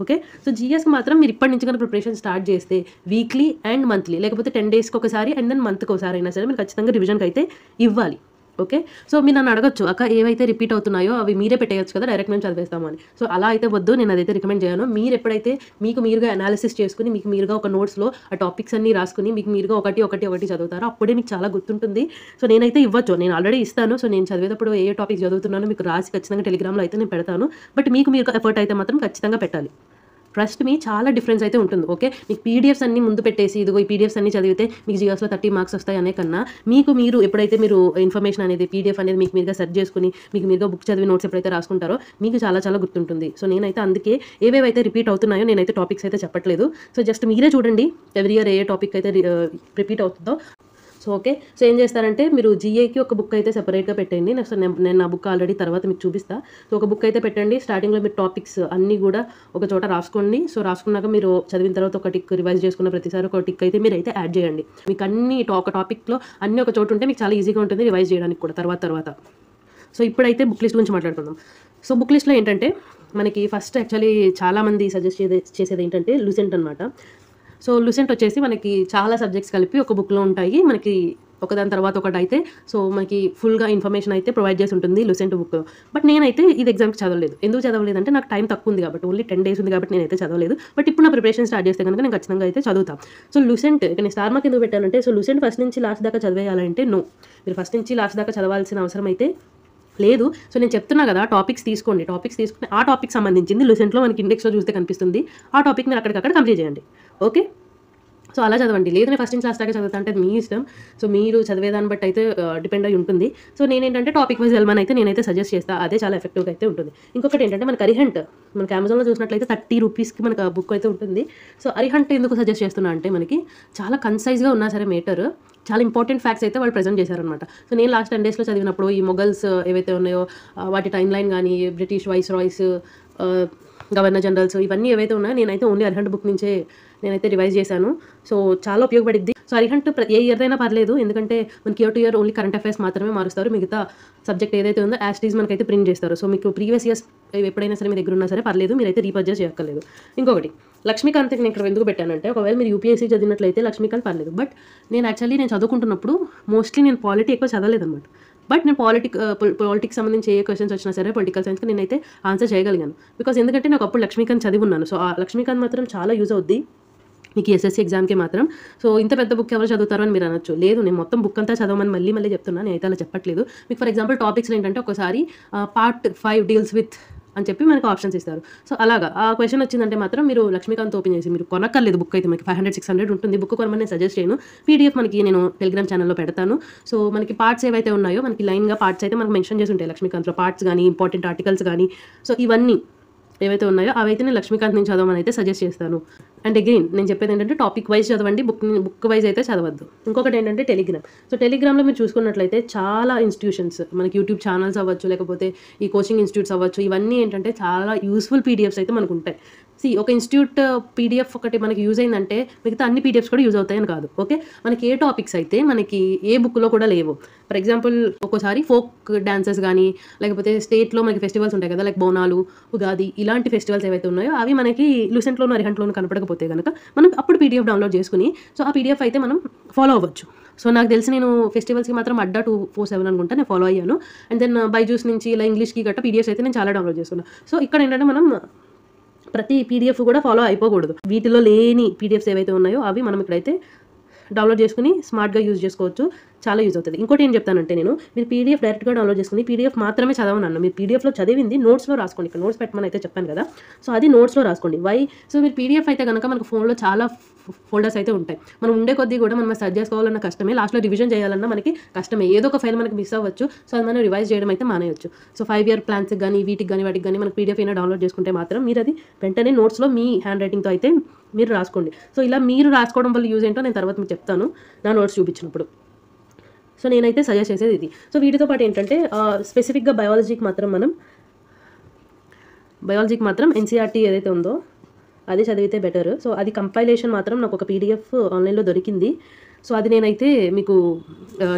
ఓకే? సో జిఎస్కి మాత్రం మీరు ఇప్పటి నుంచి కనుక ప్రిపరేషన్ స్టార్ట్ చేస్తే వీక్లీ అండ్ మంత్లీ లేకపోతే టెన్ డేస్కి ఒకసారి అండ్ దెన్ మంత్కి ఒకసారి అయినా సరే మీరు ఖచ్చితంగా రివిజన్కి అయితే ఇవ్వాలి. ఓకే? సో మీరు నన్ను అడగచ్చు అక్క ఏవైతే రిపీట్ అవుతున్నాయో అవి మీరే పెట్టేయచ్చు కదా డైరెక్ట్ మేము చదివేస్తామని. సో అలా అయితే వద్దు నేను అదైతే రికమెండ్ చేయను. మీరు ఎప్పుడైతే మీకు మీరుగా అనాలిసిస్ చేసుకుని మీకు మీరుగా ఒక నోట్స్లో ఆ టాపిక్స్ అన్ని రాసుకుని మీకు మీరుగా ఒకటి ఒకటి ఒకటి చదువుతారో అప్పుడే మీకు చాలా గుర్తుంటుంది. సో నేనైతే ఇవ్వచ్చు. నేను ఆల్రెడీ ఇస్తాను. సో నేను చదివేటప్పుడు ఏ టాపిక్ చదువుతున్నానో మీకు రాసి ఖచ్చితంగా టెలిగ్రామ్లో అయితే నేను పెడతాను. బట్ మీకు మీరు ఎఫర్ట్ అయితే మాత్రం ఖచ్చితంగా పెట్టాలి. ట్రస్ట్ మీ చాలా డిఫరెన్స్ అయితే ఉంటుంది ఓకే మీకు పీడిఎఫ్స్ అన్ని ముందు పెట్టేసి ఇదిగో ఈ పీడిఎఫ్స్ అన్ని చదివితే మీకు జియోస్లో థర్టీ మార్క్స్ వస్తాయి అనే కన్నా మీకు మీరు ఎప్పుడైతే మీరు ఇన్ఫర్మేషన్ అనేది పీడిఎఫ్ అనేది మీకు మీరుగా సెర్చ్ చేసుకుని మీకు మీరుగా బుక్ చదివి నోట్స్ ఎప్పుడైతే రాసుకుంటారో మీకు చాలా చాలా గుర్తుంటుంది. సో నేనైతే అందుకే ఏవేవైతే రిపీట్ అవుతున్నాయో నేనైతే టాపిక్స్ అయితే చెప్పట్లేదు. సో జస్ట్ మీరే చూడండి ఎవ్రీ ఇయర్ ఏ టాపిక్ అయితే uh, రిపీట్ అవుతుందో. సో ఓకే సో ఏం చేస్తారంటే మీరు జిఏకి ఒక బుక్ అయితే సెపరేట్గా పెట్టండి. నెక్స్ట్ నేను నేను నా బుక్ ఆల్రెడీ తర్వాత మీకు చూపిస్తా. సో ఒక బుక్ అయితే పెట్టండి. స్టార్టింగ్లో మీరు టాపిక్స్ అన్నీ కూడా ఒక చోట రాసుకోండి. సో రాసుకున్నాక మీరు చదివిన తర్వాత ఒక టిక్ రివైజ్ చేసుకున్న ప్రతిసారి ఒక టిక్ అయితే మీరు అయితే యాడ్ చేయండి. మీకు అన్ని ఒక టాపిక్లో అన్ని ఒక చోట ఉంటే మీకు చాలా ఈజీగా ఉంటుంది రివైజ్ చేయడానికి కూడా తర్వాత తర్వాత. సో ఇప్పుడైతే బుక్ లిస్ట్ గురించి మాట్లాడుకుందాం. సో బుక్ లిస్ట్లో ఏంటంటే మనకి ఫస్ట్ యాక్చువల్లీ చాలామంది సజెస్ట్ చేసే చేసేది ఏంటంటే లూసెంట్ అనమాట సో లూసెంట్ వచ్చేసి మనకి చాలా సబ్జెక్ట్స్ కలిపి ఒక బుక్లో ఉంటాయి. మనకి ఒకదాని తర్వాత ఒకటి అయితే సో మనకి ఫుల్గా ఇన్ఫర్మేషన్ అయితే ప్రొవైడ్ చేసి ఉంటుంది లూసెంట్ బుక్ బట్ నేనైతే ఇది ఎగ్జామ్కి చదవలేదు. ఎందుకు చదవలేదు అంటే నాకు టైం తక్కువ ఉంది కాబట్టి ఓన్లీ టెన్ డేస్ ఉంది కాబట్టి నేనైతే చదవలేదు. బట్ ఇప్పుడు నా ప్రిపరేషన్ స్టార్ట్ చేస్తే కనుక నేను ఖచ్చితంగా అయితే చదువుతాను సో లూసెంట్ ఇక నేను స్టార్ మార్క్ ఎందుకు పెట్టానంటే సో లూసెంట్ ఫస్ట్ నుంచి లాస్ట్ దాకా చదివేయాలంటే నో మీరు ఫస్ట్ నుంచి లాస్ట్ దాకా చదవాల్సిన అవసరం అయితే లేదు. సో నేను చెప్తున్నా కదా టాపిక్స్ తీసుకోండి. టాపిక్స్ తీసుకుని ఆ టాపిక్ సంబంధించింది లూసెంట్లో మనకి ఇండెక్స్లో చూస్తే కనిపిస్తుంది. ఆ టాపిక్ మీరు అక్కడికక్కడ కంప్లీట్ చేయండి. ఓకే సో అలా చదవండి. లేదు ఫస్ట్ నుంచి లాస్ట్ దాకా చదువుతా అంటే మీ ఇష్టం. సో మీరు చదివేదాన్ని బట్టి అయితే డిపెండ్ అయి ఉంటుంది. సో నేనేంటంటే టాపిక్ వైజ్ వెళ్ళమని అయితే నేనైతే సజెస్ట్ చేస్తాను అదే చాలా ఎఫెక్టివ్గా అయితే ఉంటుంది. ఇంకొకటి ఏంటంటే మనకి అరిహంట్ మనకి అమెజాన్లో చూసినట్లయితే థర్టీ రూపీస్కి మనకు బుక్ అయితే ఉంటుంది. సో అరిహంట్ ఎందుకు సజెస్ట్ చేస్తున్నా అంటే మనకి చాలా కన్సైజ్గా ఉన్నా సరే మేటర్ చాలా ఇంపార్టెంట్ ఫ్యాక్ట్స్ అయితే వాళ్ళు ప్రజెంట్ చేశారనమాట సో నేను లాస్ట్ టెన్ డేస్లో చదివినప్పుడు ఈ మొగల్స్ ఏవైతే ఉన్నాయో వాటి టైం లైన్ కానీ British viceroys governor generals ఇవన్నీ ఏవైతే ఉన్నాయో నేనైతే ఓన్లీ అరిహంట్ బుక్ నుంచే నేనైతే రివైజ్ చేశాను. సో చాలా ఉపయోగపడింది సో అరిహంట్ ఏ ఇయర్ అయినా పర్లేదు. ఎందుకంటే మనకి year to year only current affairs మాత్రమే మారుస్తారు. మిగతా సబ్జెక్ట్ ఏదైతే ఉందో యాస్టీస్ మనకైతే ప్రింట్ చేస్తారు. సో మీకు ప్రీవియస్ ఇయర్స్ ఎప్పుడైనా సరే మీ దగ్గర ఉన్నా సరే పర్లేదు. మీరైతే రీపర్చేస్ చేయక్కర్లేదు. ఇంకొకటి లక్ష్మీకాంత్ నేను ఇక్కడ ఎందుకు పెట్టానంటే ఒకవేళ మీరు యూపీఎస్సీ చదివినట్లయితే లక్ష్మీకాంత్ పర్లేదు. బట్ నేను యాక్చువల్లీ నేను చదువుకుంటున్నప్పుడు మోస్ట్లీ నేను పాలిటీ ఎక్కువ చదవలేదన్నమాట. బట్ నేను పాలిటిక్ పాలిటిక్స్ uh, సంబంధించి ఏ క్వశ్చన్స్ వచ్చినా సరే పొలిటికల్ సైన్స్కి నేనైతే ఆన్సర్ చేయగలిగాను. బికాస్ ఎందుకంటే నాకు అప్పుడు లక్ష్మీకాంత్ చదివి ఉన్నాను సో ఆ లక్ష్మీకాంత్ మాత్రం చాలా యూజ్ అవుద్ది. మీకు ఎస్ఎస్సీ ఎగ్జామ్కి మాత్రం. సో ఇంత పెద్ద బుక్ ఎవరు చదువుతారో అని మీరు అనొచ్చు. లేదు నేను మొత్తం బుక్ అంతా చదవమని మళ్ళీ మళ్ళీ చెప్తున్నాను నేను అయితే అలా చెప్పట్లేదు. మీకు ఫర్ ఎగ్జాంపుల్ టాపిక్స్ ఏంటంటే ఒకసారి పార్ట్ ఫైవ్ డీల్స్ విత్ అని చెప్పి మనకు ఆప్షన్స్ ఇస్తారు. సో అలాగా ఆ క్వశ్చన్ వచ్చిందంటే మాత్రం మీరు లక్ష్మీకాంత్ ఓపెన్ చేసి మీరు కొనక్కర్లేదు బుక్ అయితే మనకి ఫైవ్ హండ్రెడ్ సిక్స్ హండ్రెడ్ ఉంటుంది. బుక్ కొనమని నేను సజెస్ట్ చేయను. పీడిఎఫ్ మనకి నేను టెలిగ్రామ్ ఛానల్లో పెడతాను. సో మనకి పార్ట్స్ ఏవైతే ఉన్నాయో మనకి లైన్గా పార్ట్స్ అయితే మనకు మెన్షన్ చేసి ఉంటాయి లక్ష్మీకాంత్లో. పార్ట్స్ కానీ ఇంపార్టెంట్ ఆర్టికల్స్ కానీ సో ఇవన్నీ ఏవైతే ఉన్నాయో అవైతే నేను లక్ష్మీకాంత్ నుంచి చదవమని అయితే సజెస్ట్ చేస్తాను. అండ్ అగైన్ నేను చెప్పేది ఏంటంటే టాపిక్ వైజ్ చదవండి బుక్ బుక్ వైజ్ అయితే చదవద్దు. ఇంకొకటి ఏంటంటే టెలిగ్రామ్ సో టెలిగ్రామ్లో మీరు చూసుకున్నట్లయితే చాలా ఇన్స్టిట్యూషన్స్ మనకి యూట్యూబ్ ఛానల్స్ అవ్వచ్చు లేకపోతే ఈ కోచింగ్ ఇన్స్టిట్యూట్స్ అవ్వచ్చు ఇవన్నీ ఏంటంటే చాలా యూస్ఫుల్ పీడిఎఫ్స్ అయితే మనకు ఉంటాయి. సి ఒక ఇన్స్టిట్యూట్ uh, పీడిఎఫ్ ఒకటి మనకి యూజ్ అయిందంటే మిగతా అన్ని పీడిఎఫ్స్ కూడా యూజ్ అవుతాయని కాదు ఓకే మనకి ఏ టాపిక్స్ అయితే మనకి ఏ బుక్లో కూడా లేవు. ఫర్ ఎగ్జాంపుల్ ఒక్కోసారి ఫోక్ డాన్సెస్ కానీ లేకపోతే స్టేట్లో మనకి ఫెస్టివల్స్ ఉంటాయి కదా లైక్ బోనాలు ఉగాది ఇలాంటి ఫెస్టివల్స్ ఏవైతే ఉన్నాయో అవి మనకి లూసెంట్లోనూ అరిహంట్లోనూ కనపడకపోతే కనుక మనం అప్పుడు పీడిఎఫ్ డౌన్లోడ్ చేసుకుని సో ఆ పీడిఎఫ్ అయితే మనం ఫాలో అవ్వచ్చు. సో నాకు తెలిసి నేను ఫెస్టివల్స్కి మాత్రం అడ్డా టూ ఫోర్ సెవెన్ అనుకుంటా నేను ఫాలో అయ్యాను. అండ్ దెన్ బైజూస్ నుంచి ఇలా ఇంగ్లీష్కి గట్రా పీడిఎఫ్స్ అయితే నేను చాలా డౌన్లోడ్ చేసుకున్నాను సో ఇక్కడ ఏంటంటే మనం ప్రతి పీడిఎఫ్ కూడా ఫాలో అయిపోకూడదు. వీటిలో లేని పీడిఎఫ్స్ ఏవైతే ఉన్నాయో అవి మనం ఇక్కడైతే డౌన్లోడ్ చేసుకుని స్మార్ట్గా యూజ్ చేసుకోవచ్చు. చాలా యూజ్ అవుతుంది. ఇంకోటి ఏం చెప్తానంటే నేను మీరు పీడిఎఫ్ డైరెక్ట్గా డౌన్లోడ్ చేసుకుని పీడిఎఫ్ మాత్రమే చదవనన్నాను మీరు పీడిఎఫ్లో చదివింది నోట్స్లో రాసుకోండి. ఇక్కడ నోట్స్ పెట్టమని అయితే చెప్పాను కదా. సో అది నోట్స్లో రాసుకోండి. వై సో మీరు పీడిఎఫ్ అయితే కనుక మనకు ఫోన్లో చాలా ఫోల్డర్స్ అయితే ఉంటాయి. మనం ఉండే కొద్దీ కూడా మనం సెర్చ్ చేసుకోవాలన్న కష్టమే లాస్ట్లో రివిజన్ చేయాలన్నా మనకి కష్టమే. ఏదో ఒక ఫైల్ మనకి మిస్ అవ్వచ్చు. సో అది మనం రివైజ్ చేయడం అయితే మానేయచ్చు. సో ఫైవ్ ఇయర్ ప్లాన్స్కి కానీ వీటికి కానీ వాటికి కానీ మనకి పీడిఎఫ్ అయినా డౌన్లోడ్ చేసుకుంటే మాత్రం మీరు అది వెంటనే నోట్స్లో మీ హ్యాండ్ రైటింగ్తో అయితే మీరు రాసుకోండి. సో ఇలా మీరు రాసుకోవడం వల్ల యూజ్ ఏంటో నేను తర్వాత మీకు చెప్తాను. నా నోట్స్ చూపించినప్పుడు. సో నేనైతే సజెస్ట్ చేసేది ఇది. సో వీటితో పాటు ఏంటంటే స్పెసిఫిక్గా బయాలజీకి మాత్రం మనం బయాలజీకి మాత్రం ఎన్సీఆర్టీ ఏదైతే ఉందో అది చదివితే బెటర్ సో అది కంపైలేషన్ మాత్రం నాకు ఒక పీడిఎఫ్ ఆన్లైన్లో దొరికింది. సో అది నేనైతే మీకు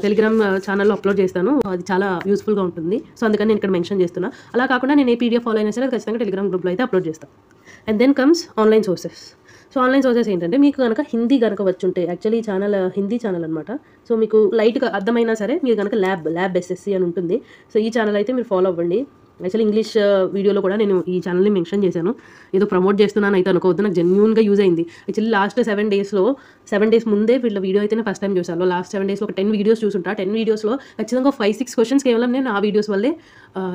టెలిగ్రామ్ ఛానల్లో అప్లోడ్ చేస్తాను. అది చాలా యూస్ఫుల్గా ఉంటుంది. సో అందుకని నేను ఇక్కడ మెన్షన్ చేస్తున్నా. అలా కాకుండా నేను ఏ పీడిఎఫ్ ఫాలో అయినా సరే అది ఖచ్చితంగా టెలిగ్రామ్ గ్రూప్లో అయితే అప్లోడ్ చేస్తాను and then comes online sources so online sources ఏంటంటే మీకు కనుక హిందీ కనుక వచ్చుంటే యాక్చువల్లీ ఈ ఛానల్ హిందీ ఛానల్ అనమాట సో మీకు లైట్గా అర్థమైనా సరే మీరు కనుక ల్యాబ్ ల్యాబ్ ఎస్ఎస్సి అని ఉంటుంది. సో ఈ ఛానల్ అయితే మీరు ఫాలో అవ్వండి. యాక్చువల్లీ ఇంగ్లీష్ వీడియోలో కూడా నేను ఈ ఛానల్ని మెన్షన్ చేశాను. ఏదో ప్రమోట్ చేస్తున్నాను అయితే అనుకోవద్దు నాకు జెన్యున్గా యూజ్ అయింది. యాక్చువల్లీ లాస్ట్ సెవెన్ డేస్లో సెవెన్ డేస్ ముందే వీళ్ళ వీడియో అయితే నేను ఫస్ట్ టైం చూసాను లాస్ట్ సెవెన్ డేస్లో ఒక టెన్ వీడియోస్ చూసుంటా టెన్ వీడియోస్లో ఖచ్చితంగా ఫైవ్ సిక్స్ క్వశ్చన్స్ కేవలం నేను ఆ వీడియోస్ వల్లే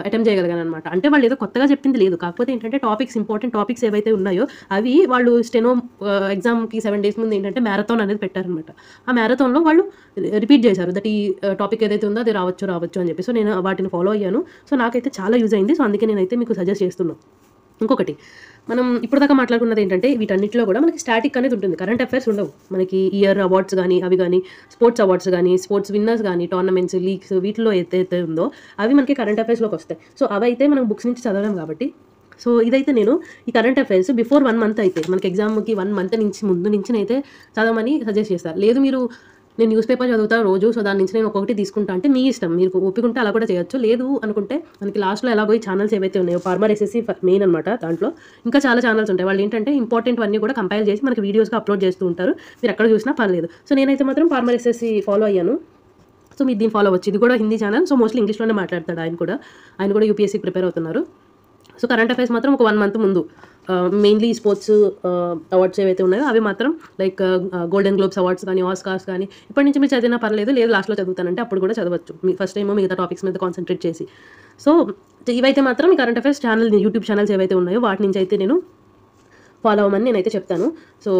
అటెంప్ట్ చేయగలిగాను అనమాట అంటే వాళ్ళు ఏదో కొత్తగా చెప్పింది లేదు. కాకపోతే ఏంటంటే టాపిక్స్ ఇంపార్టెంట్ టాపిక్స్ ఏవైతే ఉన్నాయో అవి వాళ్ళు స్టెనో ఎగ్జామ్కి సెవెన్ డేస్ ముందు ఏంటంటే మ్యారథాన్ అనేది పెట్టారనమాట ఆ మ్యారథాన్లో వాళ్ళు రిపీట్ చేశారు. దట్ ఈ టాపిక్ ఏదైతే ఉందో అది రావచ్చు రావచ్చు అని చెప్పి. సో నేను వాటిని ఫాలో అయ్యాను. సో నాకైతే చాలా యూజ్ అయింది. సో అందుకే నేనైతే మీకు సజెస్ట్ చేస్తున్నాను ఇంకొకటి మనం ఇప్పటిదాకా మాట్లాడుకున్నది ఏంటంటే వీటన్నిటిలో కూడా మనకి స్టాటిక్ అనేది ఉంటుంది. కరెంట్ అఫైర్స్ ఉండవు. మనకి ఇయర్ అవార్డ్స్ కానీ అవి కానీ స్పోర్ట్స్ అవార్డ్స్ కానీ స్పోర్ట్స్ విన్నర్స్ కానీ టోర్నమెంట్స్ లీగ్స్ వీటిలో ఏదైతే ఉందో అవి మనకి కరెంట్ అఫైర్స్లోకి వస్తాయి. సో అవి అయితే మనం బుక్స్ నుంచి చదవడం కాబట్టి. సో ఇదైతే నేను ఈ current affairs before one month అయితే మనకి ఎగ్జామ్కి వన్ మంత్ నుంచి ముందు నుంచి అయితే చదవమని సజెస్ట్ చేస్తాను లేదు మీరు నేను న్యూస్ పేపర్ చదువుతా రోజు సో దాని నుంచి నేను ఒక్కొక్కటి తీసుకుంటా. అంటే మీ ఇష్టం. మీరు ఒప్పుకుంటే అలా కూడా చేయొచ్చు. లేదు అనుకుంటే మనకి లాస్ట్లో ఎలా పోయి ఛానల్స్ ఏవైతే ఉన్నాయో ఫార్మర్ ఎస్ఎస్సి మెయిన్ అనమాట దాంట్లో ఇంకా చాలా ఛానల్స్ ఉంటాయి. వాళ్ళు ఏంటంటే ఇంపార్టెంట్ అన్నీ కూడా కంపైల్ చేసి మనకి వీడియోస్గా అప్లోడ్ చేస్తూ ఉంటారు. మీరు ఎక్కడ చూసినా పర్లేదు. సో నేనైతే మాత్రం ఫార్మర్ ఎస్ఎస్సి ఫాలో అయ్యాను. సో మీరు దీన్ని ఫాలో అవ్వచ్చు ఇది కూడా హిందీ ఛానల్ సో మోస్ట్లీ ఇంగ్లీష్లోనే మాట్లాడతాడు ఆయన కూడా. ఆయన కూడా యూపీఎస్సీ ప్రిపేర్ అవుతున్నారు. సో కరెంట్ అఫైర్స్ మాత్రం ఒక వన్ మంత్ ముందు. మెయిన్లీ స్పోర్ట్స్ అవార్డ్స్ ఏవైతే ఉన్నాయో అవి మాత్రం లైక్ గోల్డెన్ గ్లోబ్స్ అవార్డ్స్ కానీ ఆస్కార్స్ కానీ ఇప్పటి నుంచి మీరు చదివినా పర్లేదు లేదు లాస్ట్లో చదువుతానంటే అప్పుడు కూడా చదవచ్చు. మీ ఫస్ట్ టైం మిగతా టాపిక్స్ మీద కాన్సన్ట్రేట్ చేసి. సో ఇవైతే మాత్రం ఈ current affairs channel YouTube channels ఏవైతే ఉన్నాయో వాటి నుంచి అయితే నేను ఫాలో అవ్వమని నేనైతే చెప్తాను. So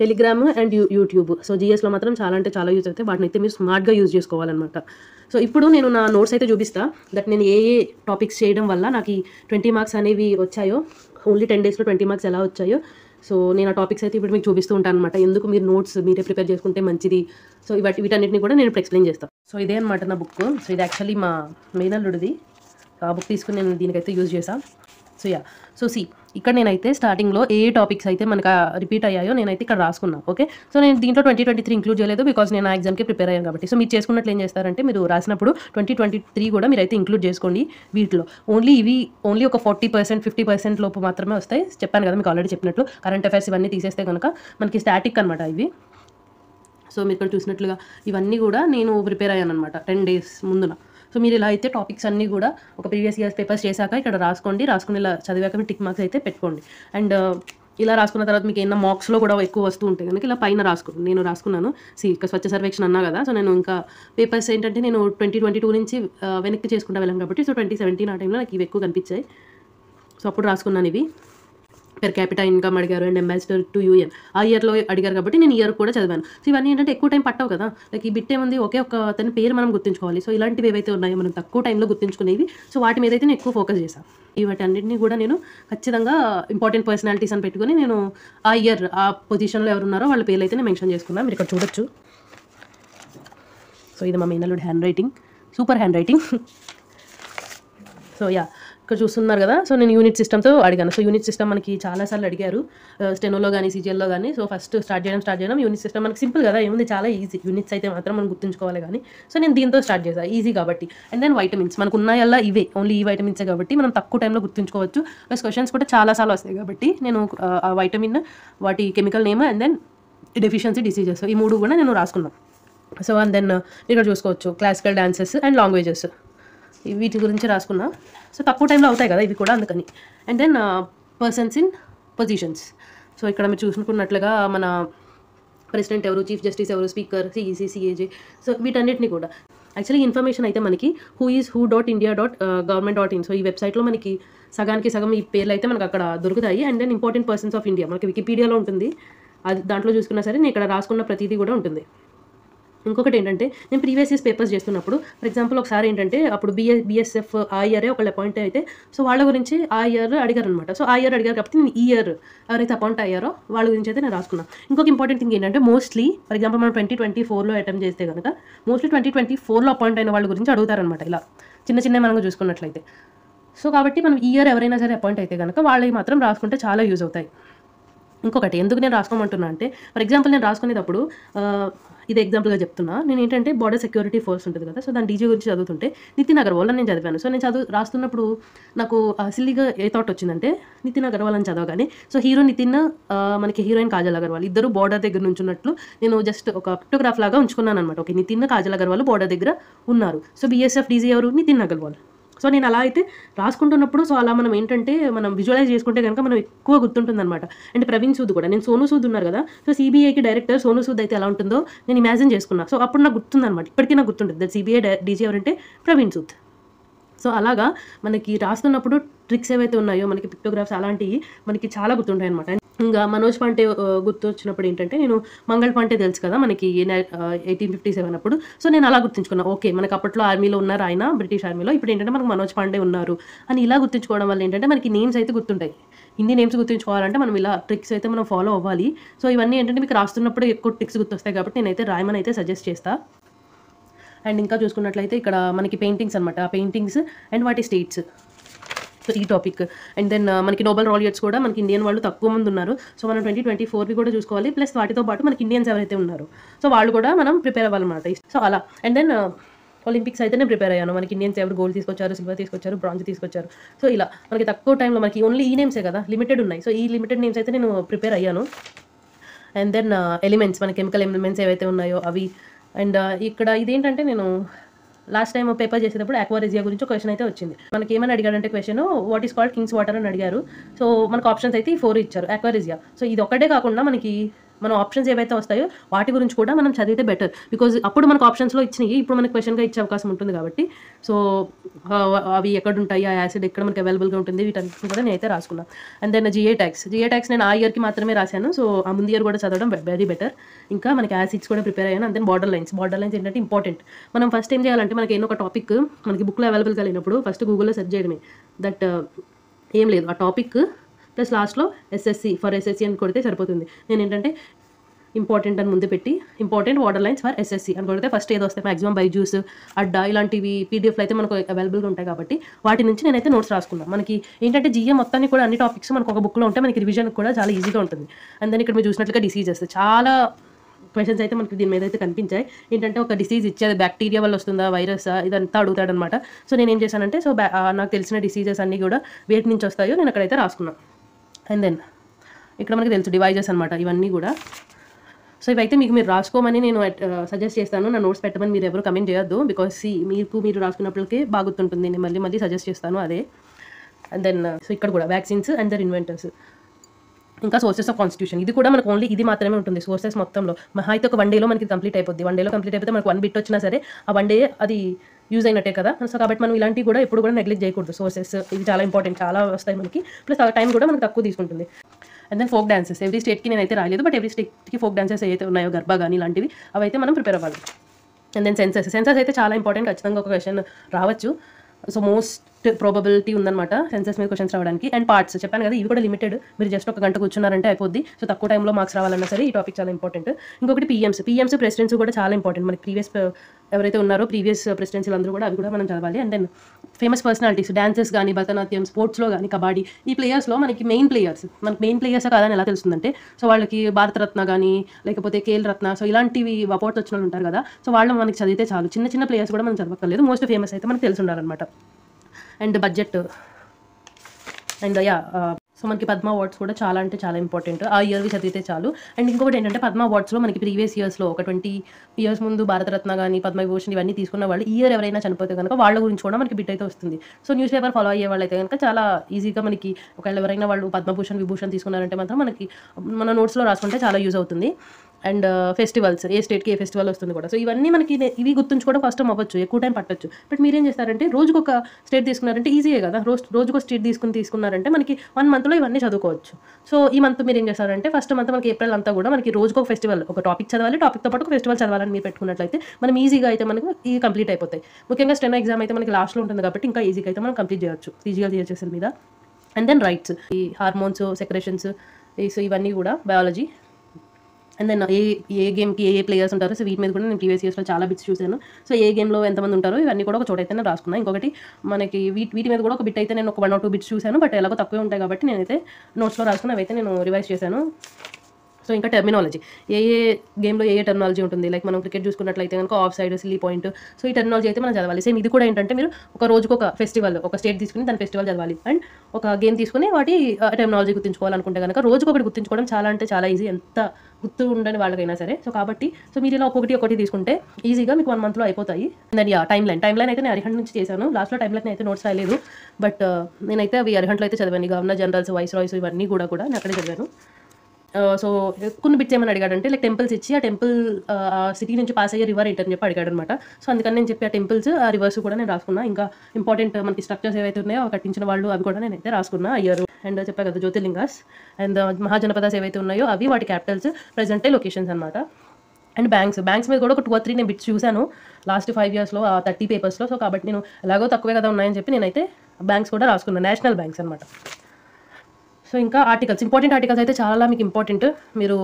Telegram and you YouTube so జిఎస్లో మాత్రం చాలా అంటే చాలా యూజ్ అవుతాయి. వాటిని అయితే మీరు స్మార్ట్గా యూజ్ చేసుకోవాలన్నమాట. సో ఇప్పుడు నేను నా నోట్స్ అయితే చూపిస్తా. దట్ నేను ఏ ఏ టాపిక్స్ చేయడం వల్ల నాకు ఈ ట్వంటీ మార్క్స్ అనేవి వచ్చాయో ఓన్లీ టెన్ డేస్లో ట్వంటీ మార్క్స్ ఎలా వచ్చాయో. సో నేను ఆ టాపిక్స్ అయితే ఇప్పుడు మీకు చూపిస్తూ ఉంటాను అనమాట ఎందుకు మీరు నోట్స్ మీరే ప్రిపేర్ చేసుకుంటే మంచిది? సో ఇవాటి వీటన్నిటిని కూడా నేను ఇప్పుడు ఎక్స్ప్లెయిన్ చేస్తాను సో ఇదే అనమాట నా బుక్ సో ఇది యాక్చువల్లీ మా మేనల్లుడిది ఆ బుక్ తీసుకుని నేను దీనికైతే యూజ్ చేశాను సో యా సో సి ఇక్కడ నేనైతే స్టార్టింగ్లో ఏ ఏ టాపిక్స్ అయితే మనకు రిపీట్ అయ్యాయో నేనైతే ఇక్కడ రాసుకున్నా ఓకే సో నేను దీంట్లో ట్వంటీ ట్వంటీ త్రీ ఇంక్లూడ్ చేయలేదు బికాస్ నేను ఆ ఎగ్జామ్కి ప్రిపేర్ అయ్యాను కాబట్టి. సో మీరు చేసుకున్నట్లు ఏం చేస్తారంటే మీరు రాసినప్పుడు ట్వంటీ ట్వంటీ త్రీ కూడా మీరు అయితే ఇంక్లూడ్ చేసుకోండి వీటిలో. ఓన్లీ ఇవి ఓన్లీ ఒక ఫార్టీ పర్సెంట్ ఫిఫ్టీ పర్సెంట్ లోపు మాత్రమే వస్తాయి. చెప్పాను కదా మీకు ఆల్రెడీ చెప్పినట్లు. కరెంట్ అఫైర్స్ ఇవన్నీ తీసేస్తే కనుక మనకి స్టాటిక్ అనమాట ఇవి. సో మీరు ఇక్కడ చూసినట్లుగా ఇవన్నీ కూడా నేను ప్రిపేర్ అయ్యాను అనమాట టెన్ డేస్ ముందున. సో మీరు ఇలా అయితే టాపిక్స్ అన్నీ కూడా ఒక ప్రీవియస్ ఇయర్స్ పేపర్స్ చేశాక ఇక్కడ రాసుకోండి. రాసుకుని ఇలా చదివాక మీరు టిక్ మార్క్స్ అయితే పెట్టుకోండి. అండ్ uh, ఇలా రాసుకున్న తర్వాత మీకు ఏమైనా మార్క్స్లో కూడా ఎక్కువ వస్తూ ఉంటాయి కనుక ఇలా పైన రాసుకోండి నేను రాసుకున్నాను. సి ఇక స్వచ్ఛ సర్వేక్షణ అన్నా కదా సో నేను ఇంకా పేపర్స్ ఏంటంటే నేను ట్వంటీ ట్వంటీ టూ నుంచి uh, వెనక్కి చేసుకుంటా వెళ్ళాను కాబట్టి సో ట్వంటీ సెవెంటీన్ ఆ టైంలో నాకు ఇవి ఎక్కువ కనిపించాయి. సో అప్పుడు రాసుకున్నాను ఇవి. పెర్ క్యాపిటల్ ఇన్కమ్ అడిగారు అండ్ అంబాసిడర్ టు యూఎన్ ఆ ఇయర్లో అడిగారు కాబట్టి నేను ఇయర్ కూడా చదివాను. సో ఇవన్నీ ఏంటంటే ఎక్కువ టైం పట్టవు కదా. లైక్ ఈ బిట్ ఏముంది? ఒకే ఒక అతని పేరు మనం గుర్తుంచుకోవాలి. సో ఇలాంటివి ఏవైతే ఉన్నాయో మనం తక్కువ టైంలో గుర్తుంచుకునేవి. సో వాటి మీద అయితే నేను ఎక్కువ ఫోకస్ చేశాను ఈ వాటి అన్నింటినీ కూడా నేను ఖచ్చితంగా ఇంపార్టెంట్ పర్సనాలిటీస్ అని పెట్టుకుని నేను ఆ ఇయర్ ఆ పొజిషన్లో ఎవరు ఉన్నారో వాళ్ళ పేర్లు అయితే నేను మెన్షన్ చేసుకున్నాను మీరు ఇక్కడ చూడొచ్చు. సో ఇది మా మేనల్లుడి hand writing super hand writing so yeah ఇక్కడ చూస్తున్నారు కదా. సో నేను యూనిట్ సిస్టమ్తో అడిగాను. సో యూనిట్ సిస్టమ్ మనకి చాలాసార్లు అడిగారు. స్టెనోలో కానీ సీజిఎల్లో కానీ సో ఫస్ట్ స్టార్ట్ చేయడం స్టార్ట్ చేయడం యూనిట్ సిస్టమ్ మనకి సింపుల్ కదా. ఏముంది? చాలా ఈజీ యూనిట్స్ అయితే మాత్రం మనం గుర్తుంచుకోవాలి కానీ. సో నేను దీంతో స్టార్ట్ చేశాను ఈజీ కాబట్టి. అండ్ దెన్ వైటమిన్స్ మనకు ఉన్నాయల్లా ఇవే. ఓన్లీ ఈ వైటమిన్సే కాబట్టి మనం తక్కువ టైంలో గుర్తుంచుకోవచ్చు. ప్లస్ క్వశ్చన్స్ కూడా చాలాసార్లు వస్తాయి కాబట్టి నేను ఆ, ఆ వైటమిన్ వాటి chemical name and then deficiency diseases ఈ మూడు కూడా నేను రాసుకున్నాను సో అండ్ దెన్ uh, ఇక్కడ చూసుకోవచ్చు. క్లాసికల్ డాన్సెస్ అండ్ లాంగ్వేజెస్ వీటి గురించి రాసుకున్నా. సో తక్కువ టైంలో అవుతాయి కదా ఇవి కూడా అందుకని. And then persons in positions so ఇక్కడ మీరు చూసుకున్నట్లుగా మన ప్రెసిడెంట్ ఎవరు చీఫ్ జస్టిస్ ఎవరు స్పీకర్ సిఈసి సిఏజే సో వీటన్నిటిని కూడా. యాక్చువల్లీ ఇన్ఫర్మేషన్ అయితే మనకి who is who dot India dot government dot in so ఈ వెబ్సైట్లో మనకి సగానికి సగం ఈ పేర్లు అయితే మనకు అక్కడ దొరుకుతాయి. And then important persons of India మనకి వికీపీడియాలో ఉంటుంది. అది దాంట్లో చూసుకున్నా సరే నేను ఇక్కడ రాసుకున్న ప్రతిదీ కూడా ఉంటుంది. ఇంకొకటి ఏంటంటే నేను ప్రీవియస్ ఇయర్స్ పేపర్స్ చేస్తున్నప్పుడు ఫర్ ఎగ్జాంపుల్ ఒకసారి ఏంటంటే అప్పుడు బిఎస్ బిఎస్ఎఫ్ ఆ ఇయరే ఒకళ్ళు అపాయింట్ అయితే సో వాళ్ళ గురించి ఆ ఇయర్ అడిగారు అనమాట సో ఆ ఇయర్ అడిగారు కాబట్టి నేను ఈ ఇయర్ ఎవరైతే అపాయింట్ అయ్యారో వాళ్ళ గురించి అయితే నేను రాసుకున్నాను ఇంకొక ఇంపార్టెంట్ థింగ్ ఏంటంటే మోస్ట్లీ ఫర్ ఎగ్జాంపుల్ మనం ట్వంటీ ట్వంటీ ఫోర్లో అటెంప్ట్ చేస్తే కనుక మోస్ట్లీ ట్వంటీ ట్వంటీ ఫోర్లో అపాయింట్ అయిన వాళ్ళ గురించి అడుగుతారనమాట ఇలా. చిన్న చిన్న మనం చూసుకున్నట్లయితే. సో కాబట్టి మనం ఈ ఇయర్ ఎవరైనా సరే అపాయింట్ అయితే కనుక వాళ్ళకి మాత్రం రాసుకుంటే చాలా యూజ్ అవుతాయి. ఇంకొకటి ఎందుకు నేను రాసుకోమంటున్నా అంటే ఫర్ ఎగ్జాంపుల్ నేను రాసుకునేటప్పుడు ఇది ఎగ్జాంపుల్గా చెప్తున్నా. నేను ఏంటంటే బార్డర్ సెక్యూరిటీ ఫోర్స్ ఉంటుంది కదా సో దాని డీజీ గురించి చదువుతుంటే నితిన్ అగర్వాల్ అని నేను చదివాను. సో నేను చదువు రాస్తున్నప్పుడు నాకు సిల్లీగా ఏ థాట్ వచ్చిందంటే నితిన్ అగర్వాల్ అని చదవగానే సో హీరో నితిన్ మనకి హీరోయిన్ కాజల్ అగర్వాల్ ఇద్దరు బార్డర్ దగ్గర నుంచి ఉన్నట్లు నేను జస్ట్ ఒక ఫోటోగ్రాఫ్ లాగా ఉంచుకున్నాను అనమాట ఓకే నితిన్ కాజల్ అగర్వాల్ బార్డర్ దగ్గర ఉన్నారు. సో బీఎస్ఎఫ్ డీజీ ఎవరు? నితిన్ అగర్వాల్. సో నేను అలా అయితే రాసుకుంటున్నప్పుడు సో అలా మనం ఏంటంటే మనం విజువలైజ్ చేసుకుంటే కనుక మనం ఎక్కువ గుర్తుంటుంది అనమాట అండ్ ప్రవీణ్ సూద్ కూడా నేను సోను సూద్ ఉన్నారు కదా సో సిబిఐకి డైరెక్టర్ సోను సూద్ అయితే ఎలా ఉంటుందో నేను ఇమాజిన్ చేసుకున్నా. సో అప్పుడు నాకు గుర్తుంది అనమాట ఇప్పటికీ నాకు గుర్తుంటుంది. దట్ సిబిఐ డీజీ ఎవరంటే ప్రవీణ్ సూద్. సో అలాగా మనకి రాస్తున్నప్పుడు ట్రిక్స్ ఏవైతే ఉన్నాయో మనకి పిక్టోగ్రాఫ్స్ అలాంటివి మనకి చాలా గుర్తుంటాయి అనమాట ఇంకా మనోజ్ పాండే గుర్తు వచ్చినప్పుడు ఏంటంటే నేను మంగళ్ పాండే తెలుసు కదా మనకి ఎయిటీన్ ఫిఫ్టీ సెవెన్ అప్పుడు. సో నేను అలా గుర్తుంచుకున్నాను ఓకే మనకి అప్పట్లో ఆర్మీలో ఉన్నారు ఆయన బ్రిటిష్ ఆర్మీలో. ఇప్పుడు ఏంటంటే మనకు మనోజ్ పాండే ఉన్నారు అని ఇలా గుర్తుంచుకోవడం వల్ల ఏంటంటే మనకి నేమ్స్ అయితే గుర్తుంటాయి. హిందీ నేమ్స్ గుర్తుంచుకోవాలంటే మనం ఇలా ట్రిక్స్ అయితే మనం ఫాలో అవ్వాలి. సో ఇవన్నీ ఏంటంటే మీకు రాస్తున్నప్పుడు ఎక్కువ ట్రిక్స్ గుర్తొస్తాయి కాబట్టి నేనైతే రాయమని అయితే సజెస్ట్ చేస్తాను అండ్ ఇంకా చూసుకున్నట్లయితే ఇక్కడ మనకి పెయింటింగ్స్ అనమాట ఆ పెయింటింగ్స్ అండ్ వాటి స్టేట్స్. ఈ టాపిక్ అండ్ దెన్ మనకి నోబెల్ రాలియట్స్ కూడా మనకి ఇండియన్ వాళ్ళు తక్కువ మంది ఉన్నారు. సో మనం ట్వంటీ ట్వంటీ ఫోర్వి కూడా చూసుకోవాలి. ప్లస్ వాటితో పాటు మనకి ఇండియన్స్ ఎవరైతే ఉన్నారు. సో వాళ్ళు కూడా మనం ప్రిపేర్ అవ్వాలన్నమాట. సో అలా. అండ్ దెన్ ఒలింపిక్స్ అయితే నేను ప్రిపేర్ అయ్యాను. మనకి ఇండియన్స్ ఎవరు గోల్డ్ తీసుకొచ్చారు సిల్వర్ తీసుకొచ్చారు బ్రాంజ్ తీసుకొచ్చారు. సో ఇలా. మనకి తక్కువ టైంలో మనకి ఓన్లీ ఈ నేమ్సే కదా లిమిటెడ్ ఉన్నాయి. సో ఈ లిమిటెడ్ నేమ్స్ అయితే నేను ప్రిపేర్ అయ్యాను. అండ్ దెన్ ఎలిమెంట్స్ మన కెమికల్ ఎలిమెంట్స్ ఏవైతే ఉన్నాయో అవి. అండ్ uh, ఇక్కడ ఇదేంటంటే నేను లాస్ట్ టైం పేపర్ చేసేటప్పుడు అక్వారేజియా గురించి క్వశ్చన్ అయితే వచ్చింది. మనకి ఏమని అడిగాడంటే question what is called kings water అని అడిగారు. సో మనకు ఆప్షన్స్ అయితే ఈ ఫోర్ ఇచ్చారు అక్వారేజియా సో ఇది ఒకటే కాకుండా మనకి మన ఆప్షన్స్ ఏవైతే వస్తాయో వాటి గురించి కూడా మనం చదివితే బెటర్ బికాజ్ అప్పుడు మనకు ఆప్షన్స్లో ఇచ్చినాయి ఇప్పుడు మనకు క్వశ్చన్గా ఇచ్చే అవకాశం ఉంటుంది కాబట్టి. సో అవి ఎక్కడ ఉంటాయి ఆ యాసిడ్ ఎక్కడ మనకి అవైలబుల్గా ఉంటుంది వీటన్నిటిని కూడా నేనైతే రాసుకున్నాను and then GA tax GA tax నేను ఆ ఇయర్కి మాత్రమే రాశాను. సో ఆ ముందు ఇయర్ కూడా చదవడం వెరీ బెటర్ ఇంకా మనకి యాసిడ్స్ కూడా ప్రిపేర్ అయ్యాను. And then border lines border lines ఏంటంటే ఇంపార్టెంట్ మనం ఫస్ట్ ఏం చేయాలంటే మనకి ఏదో ఒక టాపిక్ మనకి బుక్లో అవైలబుల్గా లేనప్పుడు ఫస్ట్ గూగుల్లో సెర్చ్ చేయడమే. దట్ ఏం లేదు. ఆ టాపిక్ ప్లస్ లాస్ట్లో ఎస్ఎస్సి ఫర్ ఎస్ఎస్సి అని కొడితే సరిపోతుంది. నేను ఏంటంటే ఇంపార్టెంట్ అని ముందు పెట్టి important water lines for SSC అని కొడితే ఫస్ట్ ఏదో వస్తాయి? మాక్సిమం బైజూస్ అడ్డా ఇలాంటివి పీడిఎఫ్లు అయితే మనకు అవైలబుల్గా ఉంటాయి కాబట్టి వాటి నుంచి నేనైతే నోట్స్ రాసుకున్నాను మనకి ఏంటంటే జిఏ మొత్తాన్ని కూడా అన్ని టాపిక్స్ మనకు ఒక బుక్లో ఉంటే మనకి రివిజన్ కూడా చాలా ఈజీగా ఉంటుంది. అండ్ దెన్ ఇక్కడ మీరు చూసినట్లుగా డిసీజెస్ చాలా క్వశ్చన్స్ అయితే మనకి దీని మీద అయితే కనిపించాయి. ఏంటంటే ఒక డిసీజ్ ఇచ్చేది బ్యాక్టీరియా వల్ల వస్తుందా వైరస్ ఇదంతా అడుగుతాడనమాట. సో నేను ఏం చేశానంటే సో బ్యా- నాకు తెలిసిన డిసీజెస్ అన్నీ కూడా వేటి నుంచి వస్తాయో నేను అక్కడైతే రాసుకున్నాను అండ్ దెన్ ఇక్కడ మనకి తెలుసు డివైజెస్ అనమాట ఇవన్నీ కూడా. సో ఇవైతే మీకు మీరు రాసుకోమని నేను uh, సజెస్ట్ చేస్తాను. నా నోట్స్ పెట్టమని మీరు ఎవరు కమెంట్ చేయొద్దు. బికాస్ మీకు మీరు రాసుకున్నప్పటికే బాగుంటుంది నేను మళ్ళీ మళ్ళీ సజెస్ట్ చేస్తాను అదే. అండ్ దెన్ సో ఇక్కడ కూడా వ్యాక్సిన్స్ అండ్ దర్ ఇన్వెంటర్స్ ఇంకా సోర్సెస్ ఆఫ్ కాన్స్టిట్యూషన్ ఇది కూడా మనకు ఓన్లీ ఇది మాత్రమే ఉంటుంది. సోర్సెస్ మొత్తంలో. మహా అయితే ఒక వన్ డేలో మనకి కంప్లీట్ అయిపోద్ది. వన్ డేలో కంప్లీట్ అయిపోతే మనకు వన్ బిట్ వచ్చినా సరే ఆ వన్ డే అది యూజ్ అయినట్టే కదా? సో కాబట్టి మనం ఇలాంటివి కూడా ఎప్పుడు కూడా నెగ్లెక్ట్ చేయకూడదు. సోర్సెస్ ఇది చాలా ఇంపార్టెంట్ చాలా వస్తాయి మనకి. ప్లస్ టైం కూడా మనకు తక్కువ తీసుకుంటుంది. And then folk dances every స్టేట్కి నేనైతే రాలేదు బట్ ఎవ్రీ స్టేట్కి ఫోక్ డాన్సెస్ ఏవైతే ఉన్నాయో గర్భా కానీ ఇలాంటివి అవైతే మనం ప్రిపేర్ అవ్వాలి. అండ్ దెన్ సెన్సెస్ సెన్సెస్ అయితే చాలా ఇంపార్టెంట్ ఖచ్చితంగా ఒక క్వశ్చన్ రావచ్చు. సో మోస్ట్ ప్రాబబిలిటీ ఉందన్నమాట సెన్సెస్ మీద క్వశ్చన్స్ రావడానికి. అండ్ పార్ట్స్ చెప్పాను కదా ఇవి కూడా లిమిటెడ్ మీరు జస్ట్ ఒక గంట కూర్చున్నారంటే అయిపోద్ది. సో తక్కువ టైంలో మార్క్స్ రావాలన్నా సరే ఈ టాపిక్ చాలా ఇంపార్టెంట్ ఇంకొకటి పిఎంస్ పిఎంస్ ప్రెసిడెన్స్ కూడా చాలా ఇంపార్టెంట్ మనకి ప్రీవియస్ uh, ఎవరైతే ఉన్నారో ప్రీవియస్ ప్రెసిడెన్సీలు అందరూ కూడా అవి కూడా మనం చదవాలి. And then famous personalities dances కానీ భరతనాట్యం స్పోర్ట్స్లో కానీ కబడ్డీ ఈ ప్లేయర్స్లో మనకి మెయిన్ ప్లేయర్స్ మనకి మెయిన్ ప్లేయర్స్ కాదని ఎలా తెలుస్తుందంటే సో వాళ్ళకి భారతరత్న కానీ లేకపోతే కేల్ రత్న సో ఇలాంటివి అపోర్ట్స్ వచ్చిన వాళ్ళు ఉంటారు కదా సో వాళ్ళు మనకి చదివితే చాలు. చిన్న చిన్న ప్లేయర్స్ కూడా మనం చదవక్కర్లేదు. మోస్ట్ ఫేమస్ అయితే మనకు తెలిసి ఉండాలన్నమాట. And budget. And yeah so మనకి పద్మ అవార్డ్స్ కూడా చాలా అంటే చాలా ఇంపార్టెంట్. ఆ ఇయర్వి చదివితే చాలు. అండ్ ఇంకొకటి ఏంటంటే పద్మ అవార్డ్స్లో మనకి ప్రీవియస్ ఇయర్స్లో ఒక ట్వంటీ ఇయర్స్ ముందు భారతరత్న కానీ పద్మవిభూషణ్ ఇవన్నీ తీసుకున్న వాళ్ళు ఇయర్ ఎవరైనా చనిపోతే కనుక వాళ్ళ గురించి కూడా మనకి బిట్ అయితే వస్తుంది. సో న్యూస్ పేపర్ ఫాలో అయ్యే వాళ్ళు అయితే కనుక చాలా ఈజీగా మనకి ఒకవేళ ఎవరైనా వాళ్ళు పద్మభూషణ్ విభూషణ్ తీసుకున్నారంటే మాత్రం మనకి మన నోట్స్లో రాసుకుంటే చాలా యూజ్ అవుతుంది. అండ్ uh, ఫెస్టివల్స్ ఏ స్టేట్కి ఏ ఫెస్టివల్ వస్తుంది కూడా. సో ఇవన్నీ మనకి ఇవి గుర్తుంచుకోవడం కష్టం అవ్వచ్చు. ఎక్కువ టైం పట్టొచ్చు. బట్ మీరేం చేస్తారంటే రోజుకు ఒక స్టేట్ తీసుకున్నారంటే ఈజీయే కదా. రోజు రోజుకు స్టేట్ తీసుకుని తీసుకున్నారంటే మనకి వన్ మంత్లో ఇవన్నీ చదువుకోవచ్చు. సో ఈ మంత్ మీరు ఏం చేస్తారంటే ఫస్ట్ మంత్ మనకి ఏప్రిల్ అంతా కూడా మనకి రోజుకు ఒక ఫెస్టివల్ ఒక టాపిక్ చదవాలి. టాపిక్తో పాటు ఒక ఫెస్టివల్ చదవాలని మీరు పెట్టుకున్నట్లయితే మనం ఈజీగా అయితే మనకు ఈ కంప్లీట్ అయిపోతాయి. ముఖ్యంగా స్టెన్ ఎగ్జామ్ అయితే మనకి లాస్ట్లో ఉంటుంది కాబట్టి ఇంకా ఈజీగా అయితే మనం కంప్లీట్ చేయొచ్చు. ఈజీగా జిహెచ్ఎస్ఎల్ మీద. అండ్ దెన్ రైట్స్ ఈ హార్మోన్స్ సెక్రేషన్స్ సో ఇవన్నీ కూడా బయాలజీ అండ్ దెన్ ఏ ఏ గేమ్కి ఏ ఏ ప్లేయర్స్ ఉంటారో సో వీటి మీద కూడా నేను ప్రీవియస్ ఇయర్స్లో చాలా బిట్స్ చూశాను. సో ఏ గేమ్లో ఎంతమంది ఉంటారో ఇవన్నీ కూడా ఒక చోట అయితే నేను రాసుకున్నాను ఇంకొకటి మనకి వీటి వీటి మీద కూడా ఒక బిట్ అయితే నేను ఒక వన్ ఆర్ టూ బిట్స్ చూశాను. బట్ ఎలాగో తక్కువే ఉంటాయి కాబట్టి నేనైతే నోట్స్లో రాసుకుని అవైతే నేను రివైజ్ చేశాను. సో ఇంకా టెర్మినాలజీ ఏ ఏ గేమ్లో ఏ ఏ టెర్మినాలజీ ఉంటుంది? లైక్ మనం క్రికెట్ చూసుకున్నట్లయితే కనుక off side silly point so ఈ టెర్మినాలజీ అయితే మనం చదవాలి. సేమ్ ఇది కూడా ఏంటంటే మీరు ఒక రోజుకు ఒక ఫెస్టివల్ ఒక స్టేట్ తీసుకుని దాని ఫెస్టివల్ చదవాలి. అండ్ ఒక గేమ్ తీసుకుని వాటి టెర్మినాలజీ గుర్తుంచుకోవాలనుకుంటే కనుక రోజుకు ఒకటి గుర్తుంచుకోవడం చాలా అంటే చాలా ఈజీ ఎంత గుర్తు ఉండని వాళ్ళకైనా సరే. సో కాబట్టి సో మీరు ఇలా ఒక్కొక్కటి ఒకటి తీసుకుంటే ఈజీగా మీకు వన్ మంత్లో అయిపోతాయి. దాని yeah time line time line అయితే నేను అరిహంట్ నుంచి చేశాను. లాస్ట్లో టైం లైన్ అయితే నోట్స్ రాయలేదు. బట్ uh, నేనైతే అవి అరిహంట్లో అయితే చదివాను. గవర్నర్ జనరల్స్ వైస్ రాయ్స్ ఇవన్నీ కూడా కూడా నేను అక్కడే చదివాను. Uh, సో కొన్ని బిట్స్ ఏమని అడిగాడంటే లైక్ టెంపుల్స్ ఇచ్చి ఆ టెంపుల్ uh, ఆ సిటీ నుంచి పాస్ అయ్యే రివర్ ఏంటని చెప్పి అడిగాడు అనమాట సో అందుకని నేను చెప్పి ఆ టెంపుల్స్ ఆ రివర్స్ కూడా నేను రాసుకున్నా. ఇంకా ఇంపార్టెంట్ మనకి స్ట్రక్చర్స్ ఏవైతే ఉన్నాయో కట్టించిన వాళ్ళు అవి కూడా నేనైతే రాసుకున్నా అయ్యారు అండ్ చెప్పా కదా జ్యోతిర్లింగాస్ అండ్ మహాజనపదాస్ ఏవైతే ఉన్నాయో అవి వాటి క్యాపిటల్స్ ప్రజెంటే లొకేషన్స్ అనమాట అండ్ బ్యాంక్స్ బ్యాంక్స్ మీద కూడా ఒక టూ ఆర్ త్రీ నేను బిట్స్ చూశాను. లాస్ట్ ఫైవ్ ఇయర్స్లో ఆ థర్టీ పేపర్స్లో సో కాబట్టి నేను ఎలాగో తక్కువే కదా ఉన్నాయని చెప్పి నేనైతే బ్యాంక్స్ కూడా రాసుకున్నాను నేషనల్ బ్యాంక్స్ అనమాట సో ఇంకా ఆర్టికల్స్. ఇంపార్టెంట్ ఆర్టికల్స్ అయితే చాలా మీకు ఇంపార్టెంట్. మీరు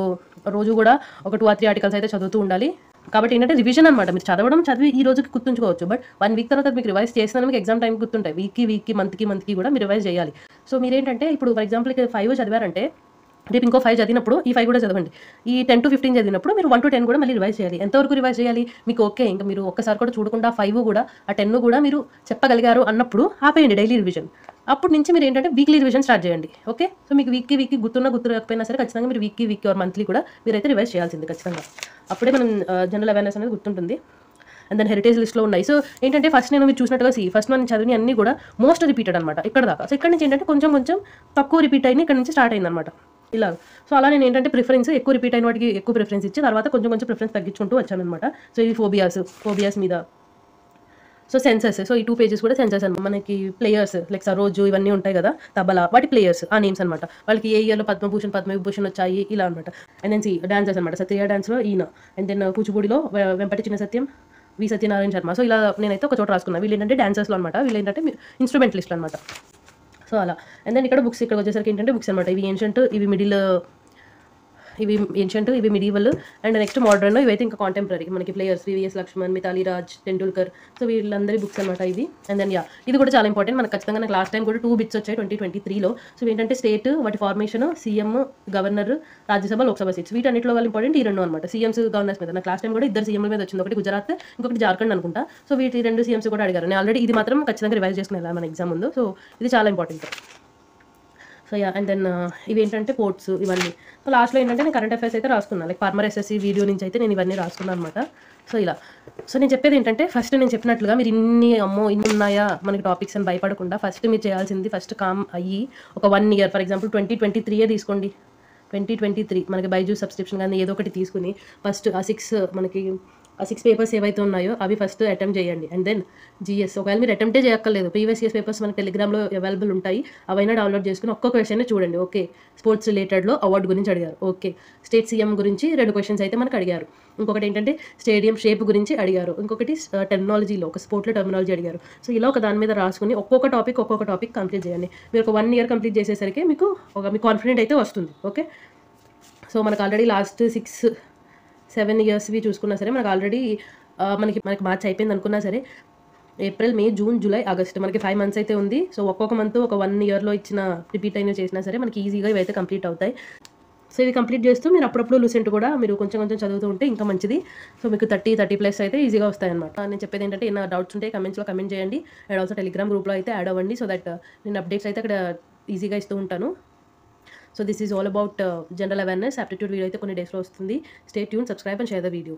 రోజు కూడా ఒక టూ ఆర్ త్రీ ఆర్టికల్స్ అయితే చదువుతూ ఉండాలి. కాబట్టి ఏంటంటే రివిజన్ అనమాట మీరు చదవడం చదివి ఈ రోజుకి గుర్తుంచుకోవచ్చు. బట్ వన్ వీక్ తర్వాత మీకు రివైజ్ చేసిన మీకు ఎగ్జామ్ టైం గుర్తుంటాయి. వీక్కి వీక్కి మంత్కి మంత్కి కూడా మీరు రివైజ్ చేయాలి. సో మీరేంటంటే ఇప్పుడు ఫర్ ఎగ్జాంపుల్ ఫైవ్ చదివారంటే రేపు ఇంకో ఫైవ్ చదివినప్పుడు ఈ ఫైవ్ కూడా చదవండి. ఈ టెన్ టు ఫిఫ్టీన్ చదివినప్పుడు మీరు వన్ టు టెన్ కూడా మళ్ళీ రివైజ్ చేయాలి. ఎంతవరకు రివైజ్ చేయాలి? మీకు ఓకే ఇంకా మీరు ఒక్కసారి కూడా చూడకుండా ఫైవ్ కూడా ఆ టెన్ కూడా మీరు చెప్పగలిగారు అన్నప్పుడు ఆపేయండి డైలీ రివిజన్ అప్పుడు నుంచి మీరు ఏంటంటే వీక్లీ రివిజన్ స్టార్ట్ చేయండి. ఓకే సో మీకు వీక్కి వీక్కి గుర్తున్న గుర్తు లేకపోయినా సరే ఖచ్చితంగా మీరు వీక్కి వీక్కి ఆర్ మంత్లీ కూడా మీరైతే రివైజ్ చేయాల్సింది ఖచ్చితంగా. అప్పుడే మనం జనరల్ అవేర్నెస్ అనేది గుర్తుంటుంది. అండ్ దెన్ హెరిటేజ్ లిస్ట్లో ఉన్నాయి. సో ఏంటంటే ఫస్ట్ నేను మీరు చూసినట్టుగా సి ఫస్ట్ నేను చదివిన అన్ని కూడా మోస్ట్ రిపీటెడ్ అనమాట ఇక్కడ దాకా. సో ఇక్కడ నుంచి ఏంటంటే కొంచెం కొంచెం తక్కువ రిపీట్ అయిన ఇక్కడ నుంచి స్టార్ట్ అయిందనమాట ఇలా సో అలా నేను ఏంటంటే ప్రిఫరెన్స్ ఎక్కువ రిపీట్ అయిన వాటికి ఎక్కువ ప్రిఫరెన్స్ ఇచ్చి తర్వాత కొంచెం కొంచెం ప్రిఫరెన్స్ తగ్గించుకుంటూ వచ్చాను అనమాట సో ఇది ఫోబియాస్ ఫోబియాస్ మీద. సో సెన్సర్స్ సో ఈ టూ పేజెస్ కూడా సెన్సర్స్ అనమాట మనకి ప్లేయర్స్ లైక్ సరోజు ఇవన్నీ ఉంటాయి కదా తబలా వాటి ప్లేయర్స్ ఆ నేమ్స్ అనమాట వాళ్ళకి ఏ ఇయర్లో పద్మభూషణ్ పద్మవిభూషణ్ వచ్చాయి ఇలా అనమాట అండ్ దెన్ సి డాన్సర్స్ అనమాట సత్య డాన్స్లో ఈయన. అండ్ దెన్ uh, కూచిపూడిలో వెంపటి చిన్న సత్యం వి సత్యనారాయణ శర్మ. సో ఇలా నేనైతే ఒక చోట రాసుకున్నా. వీళ్ళు ఏంటంటే డాన్సర్స్లో అనమాట వీళ్ళు ఏంటంటే ఇన్స్ట్రుమెంటలిస్ట్ అనమాట సో అలా. అండ్ దెన్ ఇక్కడ బుక్స్ ఇక్కడ వచ్చేసరికి ఏంటంటే బుక్స్ అనమాట ఇవి ఏన్షంట్ ఇవి మిడిల్ ఇవి ఏన్షియంట్ ఇవి మిడివల్ అండ్ నెక్స్ట్ మోడర్న్ ఇవైతే ఇంకా కాంటెంపరీ మనకి ప్లేయర్స్ వివిఎస్ లక్ష్మణ్ మితాలి రాజ్ టెండూల్కర్ సో వీళ్ళందరి బుక్స్ అనమాట ఇది అండ్ దెన్ యా ఇది కూడా చాలా ఇంపార్టెంట్ మనకు ఖచ్చితంగా నాకు లాస్ట్ టైం కూడా టూ బిట్స్ వచ్చాయి ట్వంటీ ట్వంటీ త్రీలో సో ఏంటంటే స్టేట్ వాటి formation CM governor Rajya Sabha Lok Sabha seats వీటన్నిటిలో వాళ్ళు ఇంపార్టెంట్ ఈ రెండు అనమాట సీఎంస్ గవర్నర్స్ మీద. నాకు లాస్ట్ టైం కూడా ఇద్దరు సీఎంల మీద వచ్చింది. ఒకటి గుజరాత్ ఇంకొకటి జార్ఖండ్ అనుకుంటా. సో వీటి రెండు సీఎంస్ కూడా అడిగారు. నేను ఆల్రెడీ ఇది మాత్రం ఖచ్చితంగా రివైజ్ చేసుకుని వెళ్ళాను మన ఎగ్జామ్ ముందు. సో ఇది చాలా important so yeah and then ఇవి ఏంటంటే పోర్ట్స్ ఇవన్నీ. సో లాస్ట్లో ఏంటంటే నేను కరెంట్ అఫైర్స్ అయితే రాసుకున్నాను లైక్ ఫార్మర్ ఎస్ఎస్సి వీడియో నుంచి అయితే నేను ఇవన్నీ రాసుకున్నాను అనమాట సో ఇలా. సో నేను చెప్పేది ఏంటంటే ఫస్ట్ నేను చెప్పినట్లుగా మీరు ఇన్ని అమ్మో ఇన్ని ఉన్నాయా మనకి టాపిక్స్ అని భయపడకుండా ఫస్ట్ మీరు చేయాల్సింది ఫస్ట్ కామ్ అయ్యి ఒక one year for example twenty twenty త్రీయే తీసుకోండి. ట్వంటీ ట్వంటీ త్రీ మనకి బైజూ సబ్స్క్రిప్షన్ కానీ ఏదో ఒకటి తీసుకుని ఫస్ట్ ఆ సిక్స్ మనకి ఆ సిక్స్ పేపర్స్ ఏవైతే ఉన్నాయో అవి ఫస్ట్ అటెంప్ట్ చేయండి. అండ్ దెన్ జిఎస్ ఒకవేళ మీరు అటెంప్టే చేయక్కర్లేదు ప్రీవియస్ ఇయర్స్ పేపర్స్ మనకి టెలిగ్రామ్లో అవైలబుల్ ఉంటాయి అవైనా డౌన్లోడ్ చేసుకుని ఒక్క క్వశ్చన్ చూడండి. ఓకే స్పోర్ట్స్ రిలేటెడ్లో అవార్డు గురించి అడిగారు. ఓకే స్టేట్ సీఎం గురించి రెండు క్వశ్చన్స్ అయితే మనకు అడిగారు. ఇంకొకటి ఏంటంటే స్టేడియం షేప్ గురించి అడిగారు. ఇంకొకటి uh, టెక్నాలజీలో ఒక స్పోర్ట్లో టెక్నాలజీ అడిగారు. సో ఇలా ఒక దాని మీద రాసుకుని ఒక్కొక్క టాపిక్ ఒక్కొక్క టాపిక్ కంప్లీట్ చేయండి. మీరు ఒక వన్ ఇయర్ కంప్లీట్ చేసేసరికి మీకు ఒక మీ కాన్ఫిడెంట్ అయితే వస్తుంది. ఓకే సో మనకు ఆల్రెడీ లాస్ట్ సిక్స్ సెవెన్ ఇయర్స్వి చూసుకున్నా సరే మనకు ఆల్రెడీ మనకి మనకి మార్చ్ అయిపోయింది అనుకున్నా సరే April May June July August మనకి ఫైవ్ మంత్స్ అయితే ఉంది. సో ఒక్కొక్క మంత్ ఒక వన్ ఇయర్లో ఇచ్చిన రిపీట్ అయినా చేసినా సరే మనకి ఈజీగా ఇవైతే కంప్లీట్ అవుతాయి. సో ఇవి కంప్లీట్ చేస్తూ మీరు అప్పుడప్పుడు లూసెంట్ కూడా మీరు కొంచెం కొంచెం చదువుతూ ఉంటే ఇంకా మంచిది. సో మీకు థర్టీ థర్టీ ప్లస్ అయితే ఈజీగా వస్తాయన్నమాట. నేను చెప్పేది ఏంటంటే ఏమైనా డౌట్స్ ఉంటే కమెంట్స్లో కమెంట్ చేయండి. అండ్ ఆల్సో టెలిగ్రామ్ గ్రూప్లో అయితే యాడ్ అవ్వండి. సో దట్ నేను అప్డేట్స్ అయితే అక్కడ ఈజీగా ఇస్తూ ఉంటాను. So this is all about general awareness aptitude video అయితే కొన్ని డేస్లో వస్తుంది. Stay tune subscribe and share the video